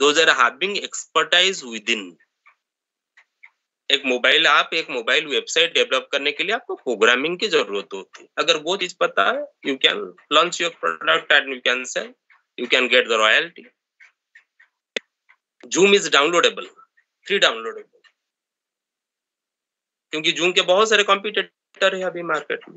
Those are having expertise within. एक मोबाइल ऐप एक मोबाइल वेबसाइट डेवलप करने के लिए आपको प्रोग्रामिंग की ज़रूरत होती है। अगर वो चीज़ पता है you can launch your product and you can sell you can get the royalty Zoom is downloadable free downloadable क्योंकि जूम के बहुत सारे कॉम्पिटिटर है अभी मार्केट में।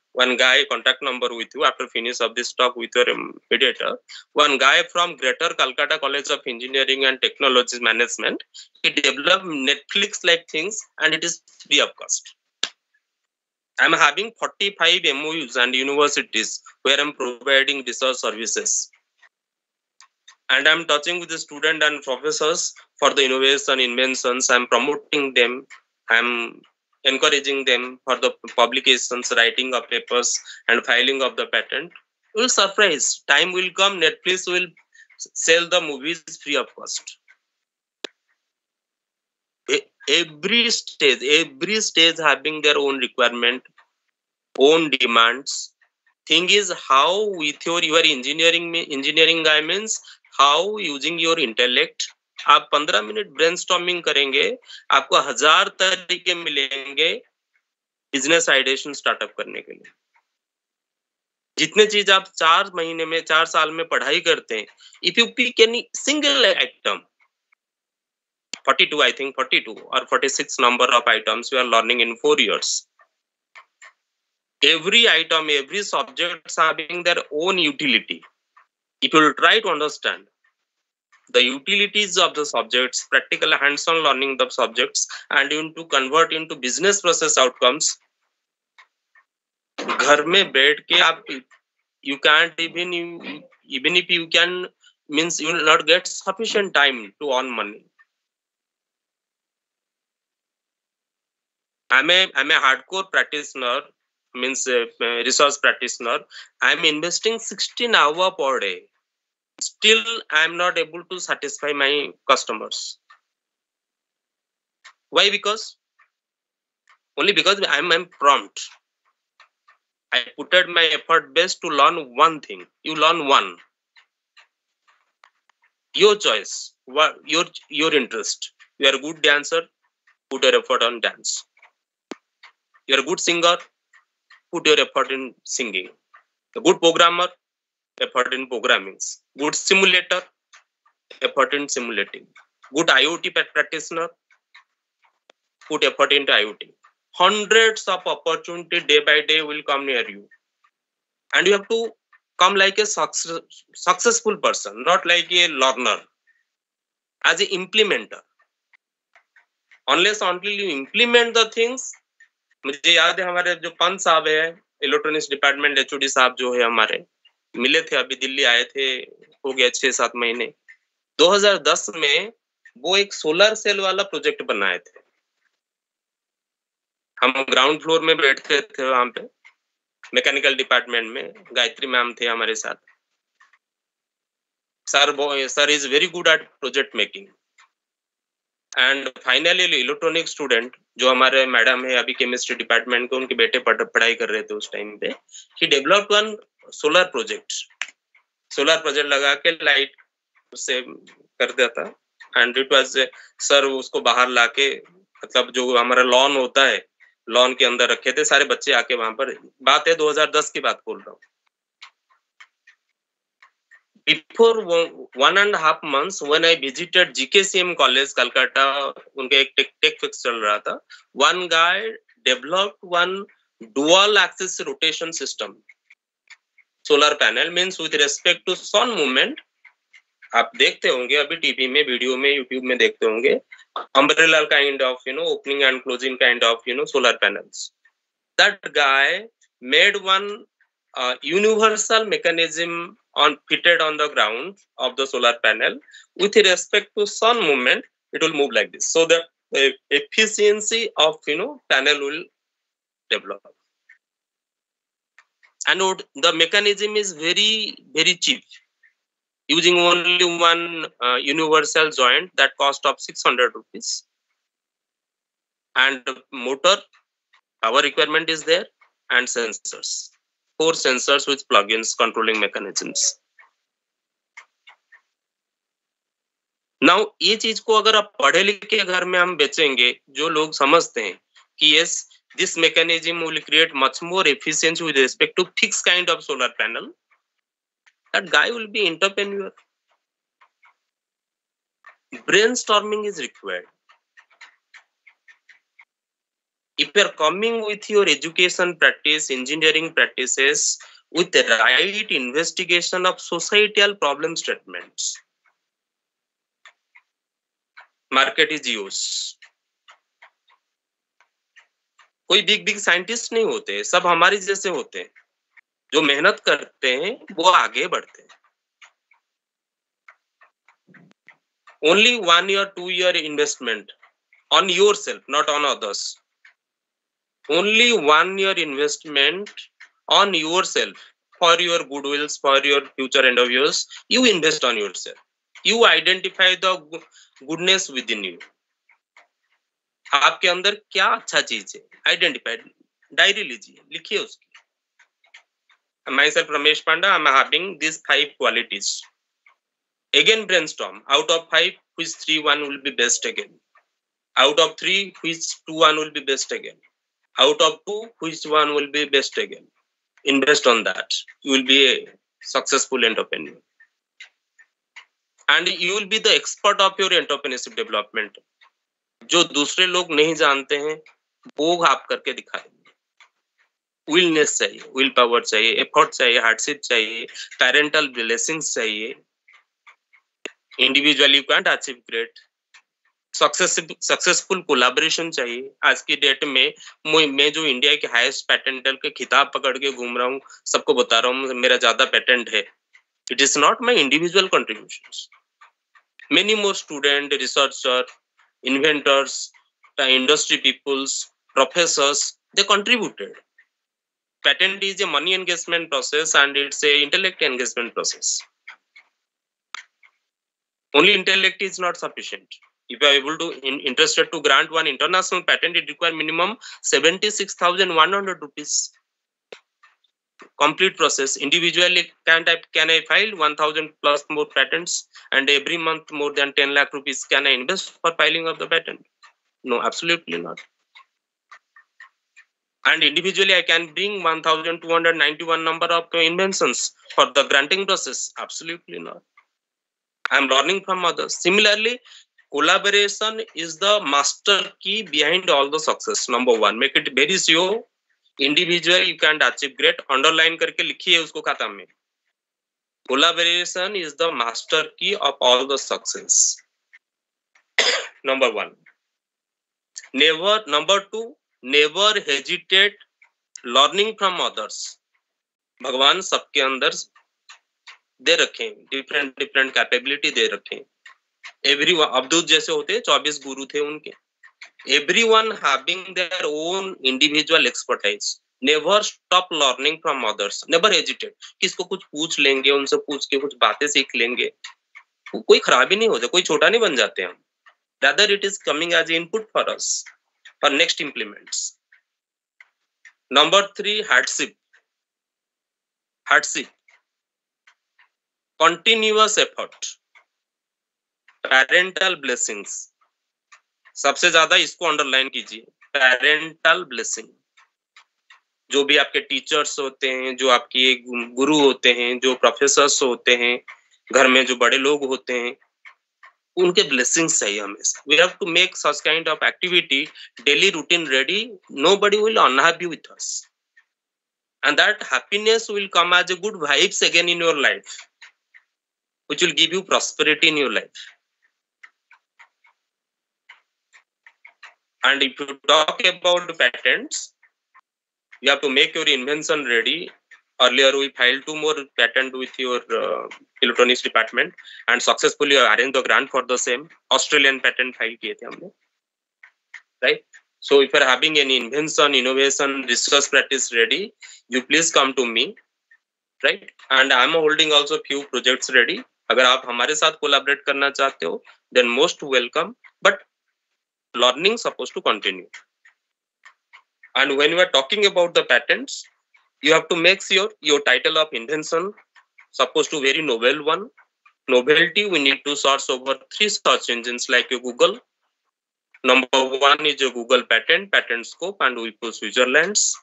one guy contact number with you after finish of this talk with your um, mediator. One guy from greater calcutta college of engineering and technology management. He developed netflix like things and it is free of cost. I'm having 45 MOUs and universities where i'm providing research services. And i'm touching with the student and professors for the innovation inventions. I'm promoting them. I'm encouraging them for the publications, writing of papers, and filing of the patent. Will surprise. Time will come. Netflix will sell the movies free of cost. Every stage, every stage having their own requirement, own demands. Thing is, how with your your engineering engineering guy means how using your intellect आप पंद्रह minute brain करेंगे, आपको हज़ार तरीके मिलेंगे business ideation startup करने के लिए। जितने चीज़ आप चार महीने में, चार साल में पढ़ाई करते हैं if you P can single item 42 I think 42 और 46 number of items you are learning in four years every item every subjects having their own utility if you try to understand the utilities of the subjects, practical hands-on learning of subjects, and you to convert into business process outcomes. घर में बैठ के आप you can't even even if you can means you will not get sufficient time to earn money. I'm a I'm a hardcore practitioner means uh, research practitioner. I'm investing 16 hour per day still i am not able to satisfy my customers. Why? Because only because i'm, prompt. I put my effort best to learn one thing. You learn one. Your choice. What your your interest. You are a good dancer put your effort on dance. You are a good singer put your effort in singing. A good programmer effort in programming. Good simulator, effort in simulating. Good IoT practitioner, put effort into IoT. Hundreds of opportunity day by day will come near you. And you have to come like a success, successful person, not like a learner, as an implementer. Unless until you implement the things, मुझे याद है हमारे जो पंत साहब है electronics department HOD साहब जो है हमारे मिले थे, अभी दिल्ली आए थे, हो गया छह सात महीने 2010 में वो एक सोलर सेल वाला प्रोजेक्ट बनाए थे। हम ग्राउंड फ्लोर में बैठते थे वहाँ पे मैकेनिकल डिपार्टमेंट में, गायत्री मैम थे हमारे साथ। Sir sir is very good at project making and finally electronic student जो हमारे मैडम है, अभी केमिस्ट्री डिपार्टमेंट के उनके बेटे पढ़ाई कर रहे थे उस टाइम पे ही developed one solar project solar project लगा के लाइट उससे कर देता एंड इट वाज सर उसको बाहर लाके मतलब जो हमारा लॉन होता है लॉन के अंदर रखे थे, सारे बच्चे आके वहाँ पर, बात है 2010 की बात बोल रहा हूँ। Before one and half months when I visited GKCM college Calcutta उनके एक टेक टेक फिक्स चल रहा था। One guy developed one dual axis rotation system solar panel means with respect to sun movement आप देखते होंगे, अभी टीवी में वीडियो में यूट्यूब में देखते होंगे umbrella kind of you know opening and closing kind of you know solar panels that guy made one universal mechanism on fitted on the ground of the solar panel with respect to sun movement it will move like this so that efficiency of you know panel will develop and the mechanism is very very cheap using only one uh, universal joint that cost of 600 rupees and motor power requirement is there and sensors four sensors with plugins controlling mechanisms now ये चीज़ को अगर आप पढ़े लिखे घर में हम बेचेंगे जो लोग समझते हैं कि yes this mechanism will create much more efficiency with respect to fixed kind of solar panel. That guy will be entrepreneur. Brainstorming is required. If you are coming with your education practice, engineering practices, with the right investigation of societal problem statements, market is yours. कोई big big scientist नहीं होते, सब हमारे जैसे होते हैं। जो मेहनत करते हैं, वो आगे बढ़ते हैं। Only one year two year investment on your self not on others only one year investment on your self for your goodwills for your future and of yours you invest on your self you identify the goodness within you आपके अंदर क्या अच्छा चीज़ है? Identified diary लीजिए, लिखिए उसकी। My self Ramesh Panda I am having this five qualities again brain storm out of five we three one will be best again out of three we two one will be best again out of two we one will be best again invest on that you will be a successful entrepreneur and you will be the expert of your entrepreneurship development जो दूसरे लोग नहीं जानते हैं वो आप करके दिखाएँगे। विलनेस चाहिए विल पावर चाहिए एफर्ट चाहिए हार्डशिप चाहिए पेरेंटल ब्लेसिंग्स चाहिए। Individually you can't achieve great successful collaboration चाहिए। आज की डेट में मैं जो इंडिया के हाईएस्ट पैटेंटल के खिताब पकड़ के घूम रहा हूँ, सबको बता रहा हूँ, मेरा ज़्यादा पेटेंट है। It is not my individual contribution many more student researcher inventors, industry peoples, professors, they contributed. Patent is a money engagement process and it's a intellect engagement process. Only intellect is not sufficient. If you are able to in, interested to grant one international patent, it requires minimum 76,100 rupees. Complete process. Individually, can I, can I file 1,000 plus more patents and every month more than 10 lakh rupees? Can I invest for filing of the patent? No, absolutely not. And individually, I can bring 1,291 number of inventions for the granting process. Absolutely not. I'm learning from others. Similarly, collaboration is the master key behind all the success. Number one, make it very sure individual you can achieve great underline करके लिखिए उसको खाता में। Collaboration is the master key of all the success number one never number two never hesitate learning from others भगवान सबके अंदर दे रखे different different capability दे रखे। एवरी अब्दुल जैसे होते, चौबीस गुरु थे उनके। Everyone having their own individual expertise never stop learning from others never hesitate किसको कुछ पूछ लेंगे उनसे पूछ के कुछ बातें सीख लेंगे कोई खराबी नहीं होता कोई छोटा नहीं बन जाते हम rather it is coming as input for us for next implements number 3 hardship hardship continuous effort parental blessings सबसे ज़्यादा इसको अंडरलाइन कीजिए पेरेंटल ब्लेसिंग जो भी आपके टीचर्स होते हैं, जो आपके गुरु होते हैं, जो प्रोफेसर्स होते हैं, घर में जो बड़े लोग होते हैं, उनके ब्लेसिंग्स चाहिए हमेशा। We have to make such kind of activity daily routine ready nobody will unhappy with us and that happiness will come as a good vibes again in your life, which will give you prosperity in your life. And if you talk about patents, you have to make your invention ready. Earlier, we filed two more patent with your uh, electronics department and successfully arranged the grant for the same. Australian patent file kiye the humne. Right? So if you're having any invention, innovation, research practice ready, you please come to me. Right? And I'm holding also few projects ready. अगर आप हमारे साथ collaborate करना चाहते हो then most welcome but learning supposed to continue. And when we are talking about the patents you have to make sure your title of invention supposed to very novel one. Novelty we need to search over three search engines like google. Number one is your google patent Patentscope and put switzerland's.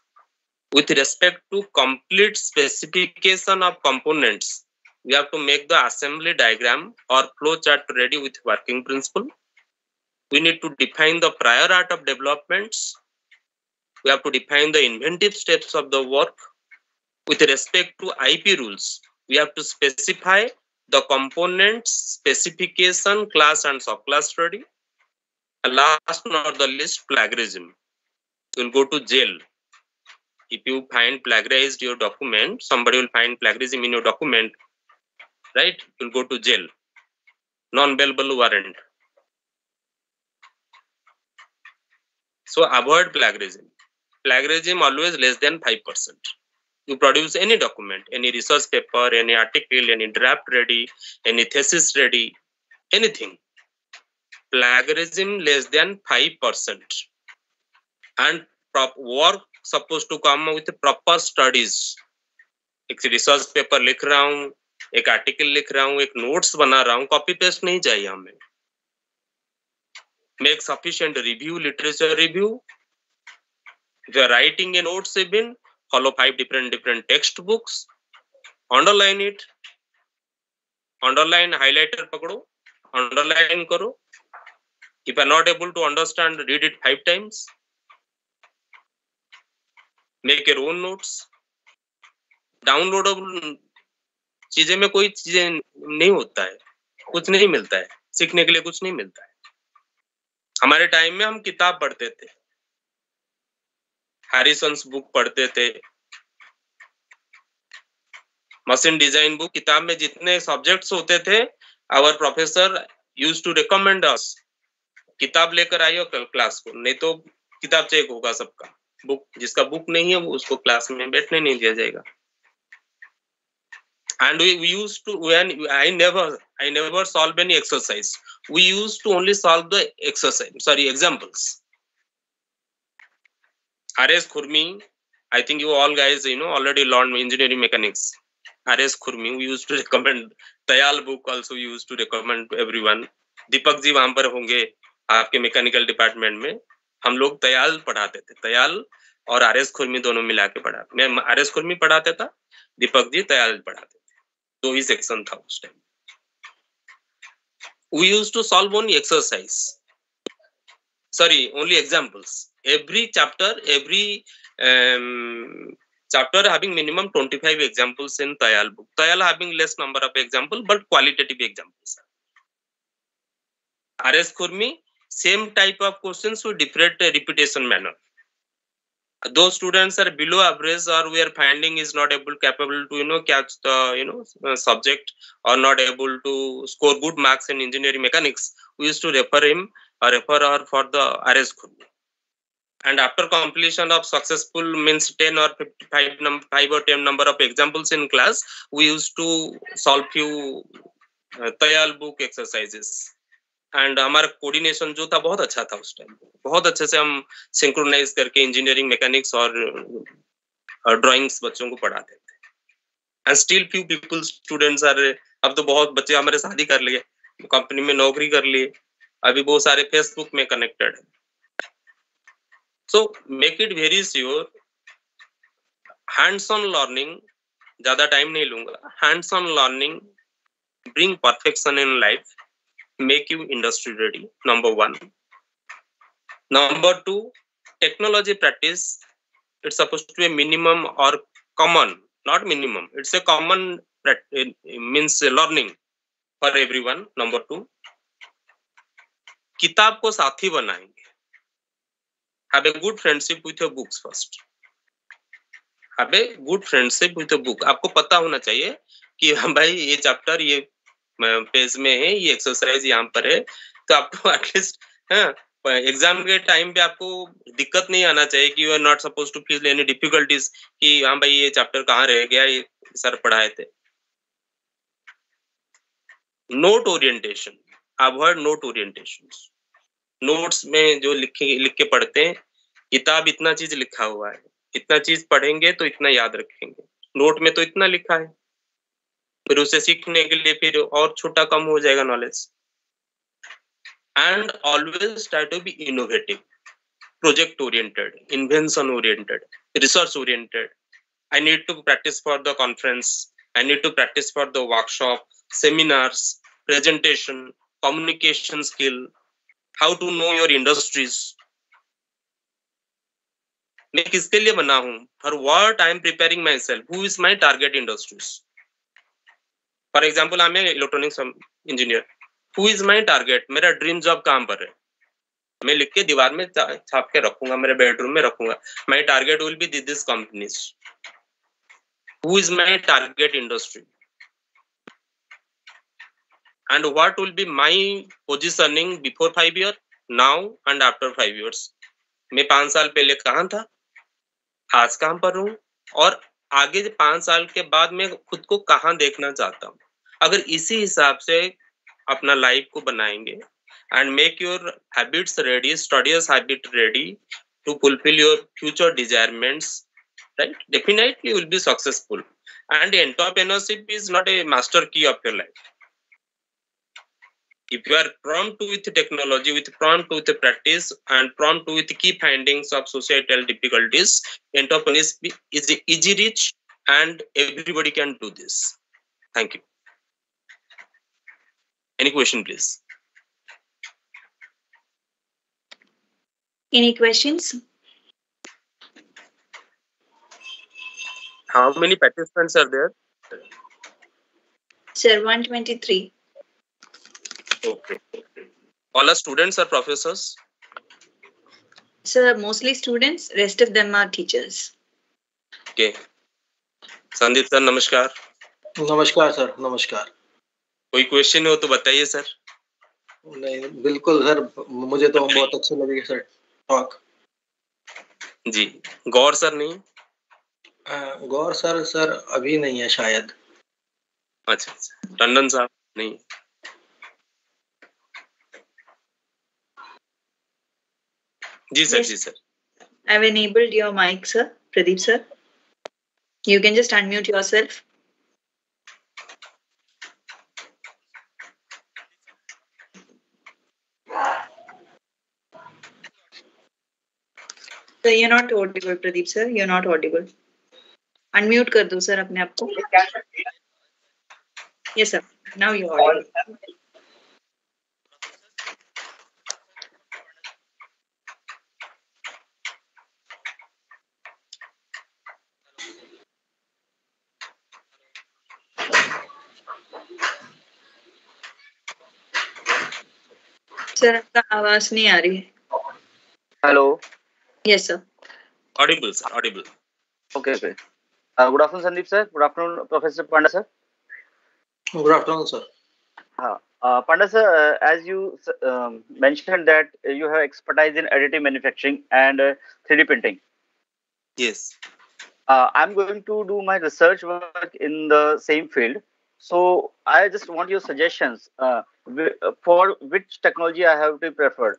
With respect to complete specification of components we have to make the assembly diagram or flow chart ready with working principle we need to define the prior art of developments. We have to define the inventive steps of the work. With respect to ip rules we have to specify the components specification class and subclass study. And last but not the least plagiarism. You'll go to jail. If you find plagiarized your document somebody will find plagiarism in your document right? You'll go to jail. Non-bailable warrant so avoid plagiarism plagiarism always less than 5% you produce any document any research paper any article any draft ready any thesis ready anything plagiarism less than 5% and prop work supposed to come with proper studies एक research paper लिख रहा हूँ एक article लिख रहा हूँ एक notes बना रहा हूँ कॉपी पेस्ट नहीं चाहिए हमें make sufficient review literature review are writing a notes even follow five different different textbooks underline it underline highlighter pakdo underline karo if you are not able to understand read it five times make your own notes downloadable चीज़ें में कोई चीज़ें नहीं होता है कुछ नहीं मिलता है सीखने के लिए कुछ नहीं मिलता है हमारे टाइम में हम किताब पढ़ते थे। हैरिसन्स बुक पढ़ते थे। मशीन डिज़ाइन बुक किताब में जितने सब्जेक्ट्स होते थे our professor use to recommend us किताब लेकर आइयो क्लास को। नहीं तो किताब चेक होगा सबका। बुक जिसका बुक नहीं है वो उसको क्लास में बैठने नहीं दिया जाएगा। And we, we used to when i never i never solve we used to only solve the exercise sorry examples rs khurmi i think you all guys you know already learned engineering mechanics rs khurmi we used to recommend tayal book also we used to recommend to everyone Deepak जी वहाँ पर होंगे आपके mechanical department में हम लोग तयाल पढ़ाते थे तयाल और आर एस खुरमी दोनों मिला के पढ़ा मैं आर एस खुरमी पढ़ाता था दीपक जी तयाल पढ़ाते दो ही सेक्शन था उस time we used to solve only exercise. Sorry only examples. Every chapter every um, chapter having minimum 25 examples in tayal book. Tayal having less number of example but qualitative examples. Rs khurmi same type of questions with different repetition manner those students are below average or we are finding is not able capable to you know catch the you know uh, subject or not able to score good marks in engineering mechanics we used to refer him or refer her for the rs Khurmi. and after completion of successful means 10 or 55 num 5 or 10 number of examples in class we used to solve few uh, book exercises and हमारा coordination जो था बहुत अच्छा था उस time बहुत अच्छे से हम सिंक्रोनाइज करके इंजीनियरिंग मैकेनिक्स और ड्राइंग्स बच्चों को पढ़ाते थे. And still few people students are अब तो बहुत बच्चे हमारे शादी कर लिए कंपनी में नौकरी कर लिए. अभी बहुत सारे फेसबुक में कनेक्टेड है. So make it very sure hands on learning ज़्यादा टाइम नहीं लूँगा hands on learning bring perfection in life make you industry ready number one number two technology practice it's supposed to be a minimum or common not minimum it's a common it means learning for everyone number two किताब को साथी बनाएँगे have a good friendship with your books first have a good friendship with your book पता होना चाहिए कि हाँ भाई ये चैप्टर ये पेज में है, ये एक्सरसाइज यहाँ पर है। तो आपको एटलीस्ट एग्ज़ाम के टाइम पे आपको दिक्कत नहीं आना चाहिए कि you are not suppose to feel any difficulties कि हाँ भाई ये चैप्टर कहाँ रह गया, ये सर पढ़ाए थे। Note orientation avoid note orientation notes में जो लिखे, लिख के पढ़ते हैं, किताब इतना चीज़ लिखा हुआ है। इतना चीज़ पढ़ेंगे तो इतना याद रखेंगे। नोट में तो इतना लिखा है। फिर उसे सीखने के लिए फिर और छोटा कम हो जाएगा knowledge and always try to be innovative project oriented invention oriented research oriented I need to practice for the conference I need to practice for the workshop seminars, presentation, communication skill. How to know your industries. मैं किसके लिए बना हूँ? For what I am preparing my self who is my target industries for example I am electronics engineer who is my target मेरा dream job कहाँ पर है? मैं लिख के दीवार में छाप के रखूँगा, मेरे बेडरूम में रखूँगा। My target will be this companies who is my target industry and what will be my positioning before five year, now and after five years? मैं पाँच साल पहले कहा था? आज कहाँ पर हूँ? और आगे पाँच साल के बाद मैं खुद को कहाँ देखना चाहता हूँ? अगर इसी हिसाब से अपना लाइफ को बनाएँगे and make your habits ready studies habit ready to fulfil your future desirements right definitely will be successful and entrepreneurship is not a master key of your life if you are prompt with technology with prompt with practice and prompt with key findings of societal difficulties entrepreneurship is easy reach and everybody can do this thank you any question please Any questions? how many participants are there Sir, 123. Okay. All are students or professors? Sir, mostly students, rest of them are teachers. okay. Sandeep sir नमस्कार नमस्कार sir नमस्कार कोई question हो तो बताइए sir नहीं बिल्कुल sir मुझे तो बहुत अच्छी लगी सर टॉक जी. गौर सर नहीं? गौर सर सर अभी नहीं है शायद। अच्छा अच्छा. टंडन साहब नहीं? जी sir ji sir. I have enabled your mic sir Pradeep sir you can just unmute yourself sir you not audible Pradeep sir you not audible unmute कर दो सर अपने आपको yes sir now you audible sir आपका आवाज़ नहीं आ रही है. Hello. Yes, sir. Audible sir audible okay. Uh, good afternoon, Sandeep sir. Good afternoon, Professor Panda sir. Good afternoon sir Uh, uh, uh, as you um, mentioned that you have expertise in additive manufacturing and uh, 3D printing. Yes Uh, I'm going to do my research work in the same field. So I just want your suggestions uh, whi- for which technology I have to prefer.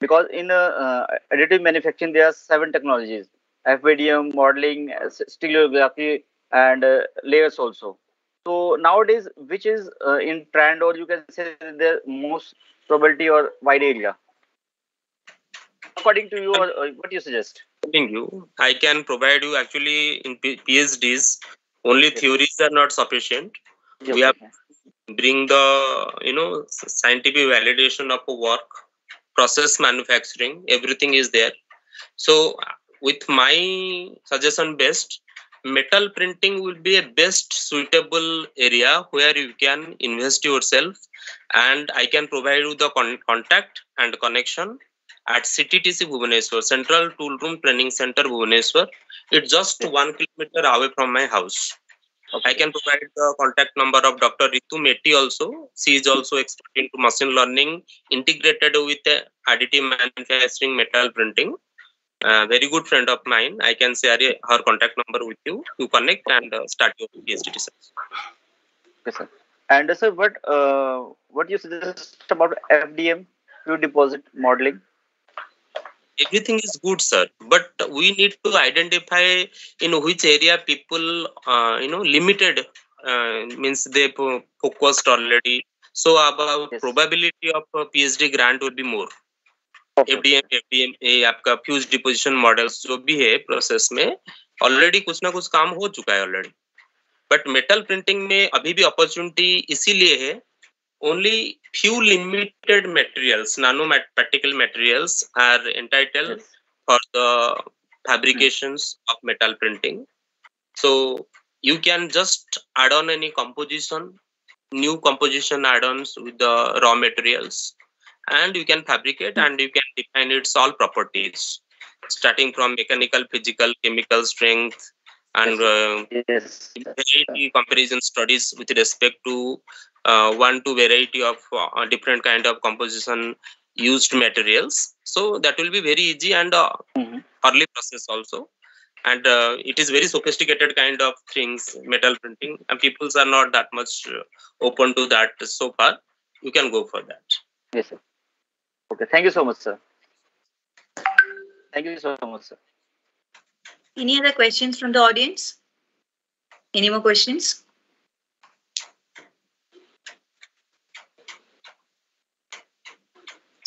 Because in uh, uh, additive manufacturing, there are seven technologies: FPDM, modeling, uh, stereography, and uh, layers also. So nowadays, which is uh, in trend, or you can say the most probability or wide area? According to you, or, or what you suggest? Thank you. I can provide you actually in PhDs, only theories are not sufficient. We have. Bring the you know scientific validation of a work, process manufacturing, everything is there. So with my suggestion best, metal printing will be a best suitable area where you can invest yourself and I can provide you the con- contact and connection at CTTC Bhubaneswar, Central Tool Room Training Center Bhubaneswar. It's just one kilometer away from my house. I can provide the contact number of Dr. Ritu Meti also. She is also expert into machine learning integrated with uh, additive manufacturing metal printing. Uh, very good friend of mine. I can share uh, her contact number with you. You connect and uh, start your PhD research. Yes, sir. And uh, sir, what uh, what you suggest about FDM, fluid deposit modeling? Everything is good, sir. But we need to identify in which area people, uh, you know, limited uh, means they focused already. So about Yes. probability of a PhD grant will be more. FDM FDM ये आपका fuse deposition models जो भी है process में already कुछ ना कुछ काम हो चुका है ऑलरेडी बट मेटल प्रिंटिंग में अभी भी अपॉर्चुनिटी इसीलिए है only few limited materials, nanoparticle materials are entitled yes. for the fabrications of metal printing. So you can just add on any composition, new composition add-ons with the raw materials and you can fabricate and you can define its all properties starting from mechanical, physical, chemical strength and uh, yes. comparison studies with respect to one to variety of uh, different kind of composition used materials so that will be very easy and uh, Mhm. early process also and uh, it is very sophisticated kind of things metal printing and people are not that much uh, open to that so far you can go for that Yes, sir. Okay. Thank you so much, sir. Thank you so much, sir. Any other questions from the audience? Any more questions?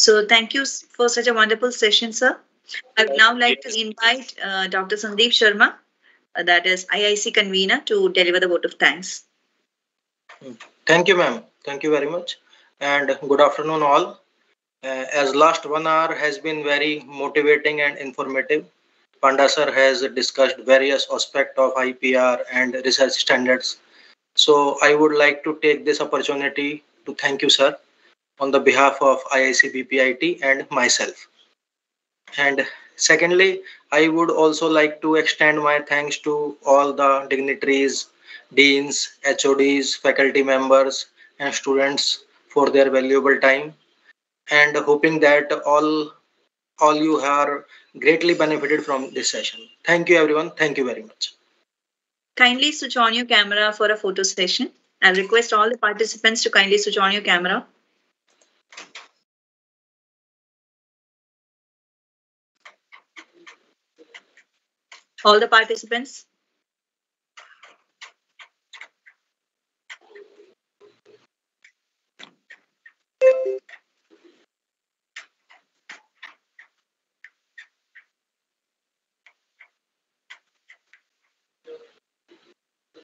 So thank you for such a wonderful session, sir. I would now like to invite uh, Dr. Sandeep Sharma, uh, that is IIC convener, to deliver the vote of thanks. Thank you, ma'am. Thank you very much. And good afternoon, all. Uh, as last one hour has been very motivating and informative, Panda sir has discussed various aspects of IPR and research standards. So I would like to take this opportunity to thank you, sir, on the behalf of IIC BPIT and myself. And secondly, I would also like to extend my thanks to all the dignitaries, deans, HODs, faculty members, and students for their valuable time, and hoping that all all you are greatly benefited from this session. Thank you, everyone. Thank you very much. Kindly switch on your camera for a photo session. I'll request all the participants to kindly switch on your camera. All the participants.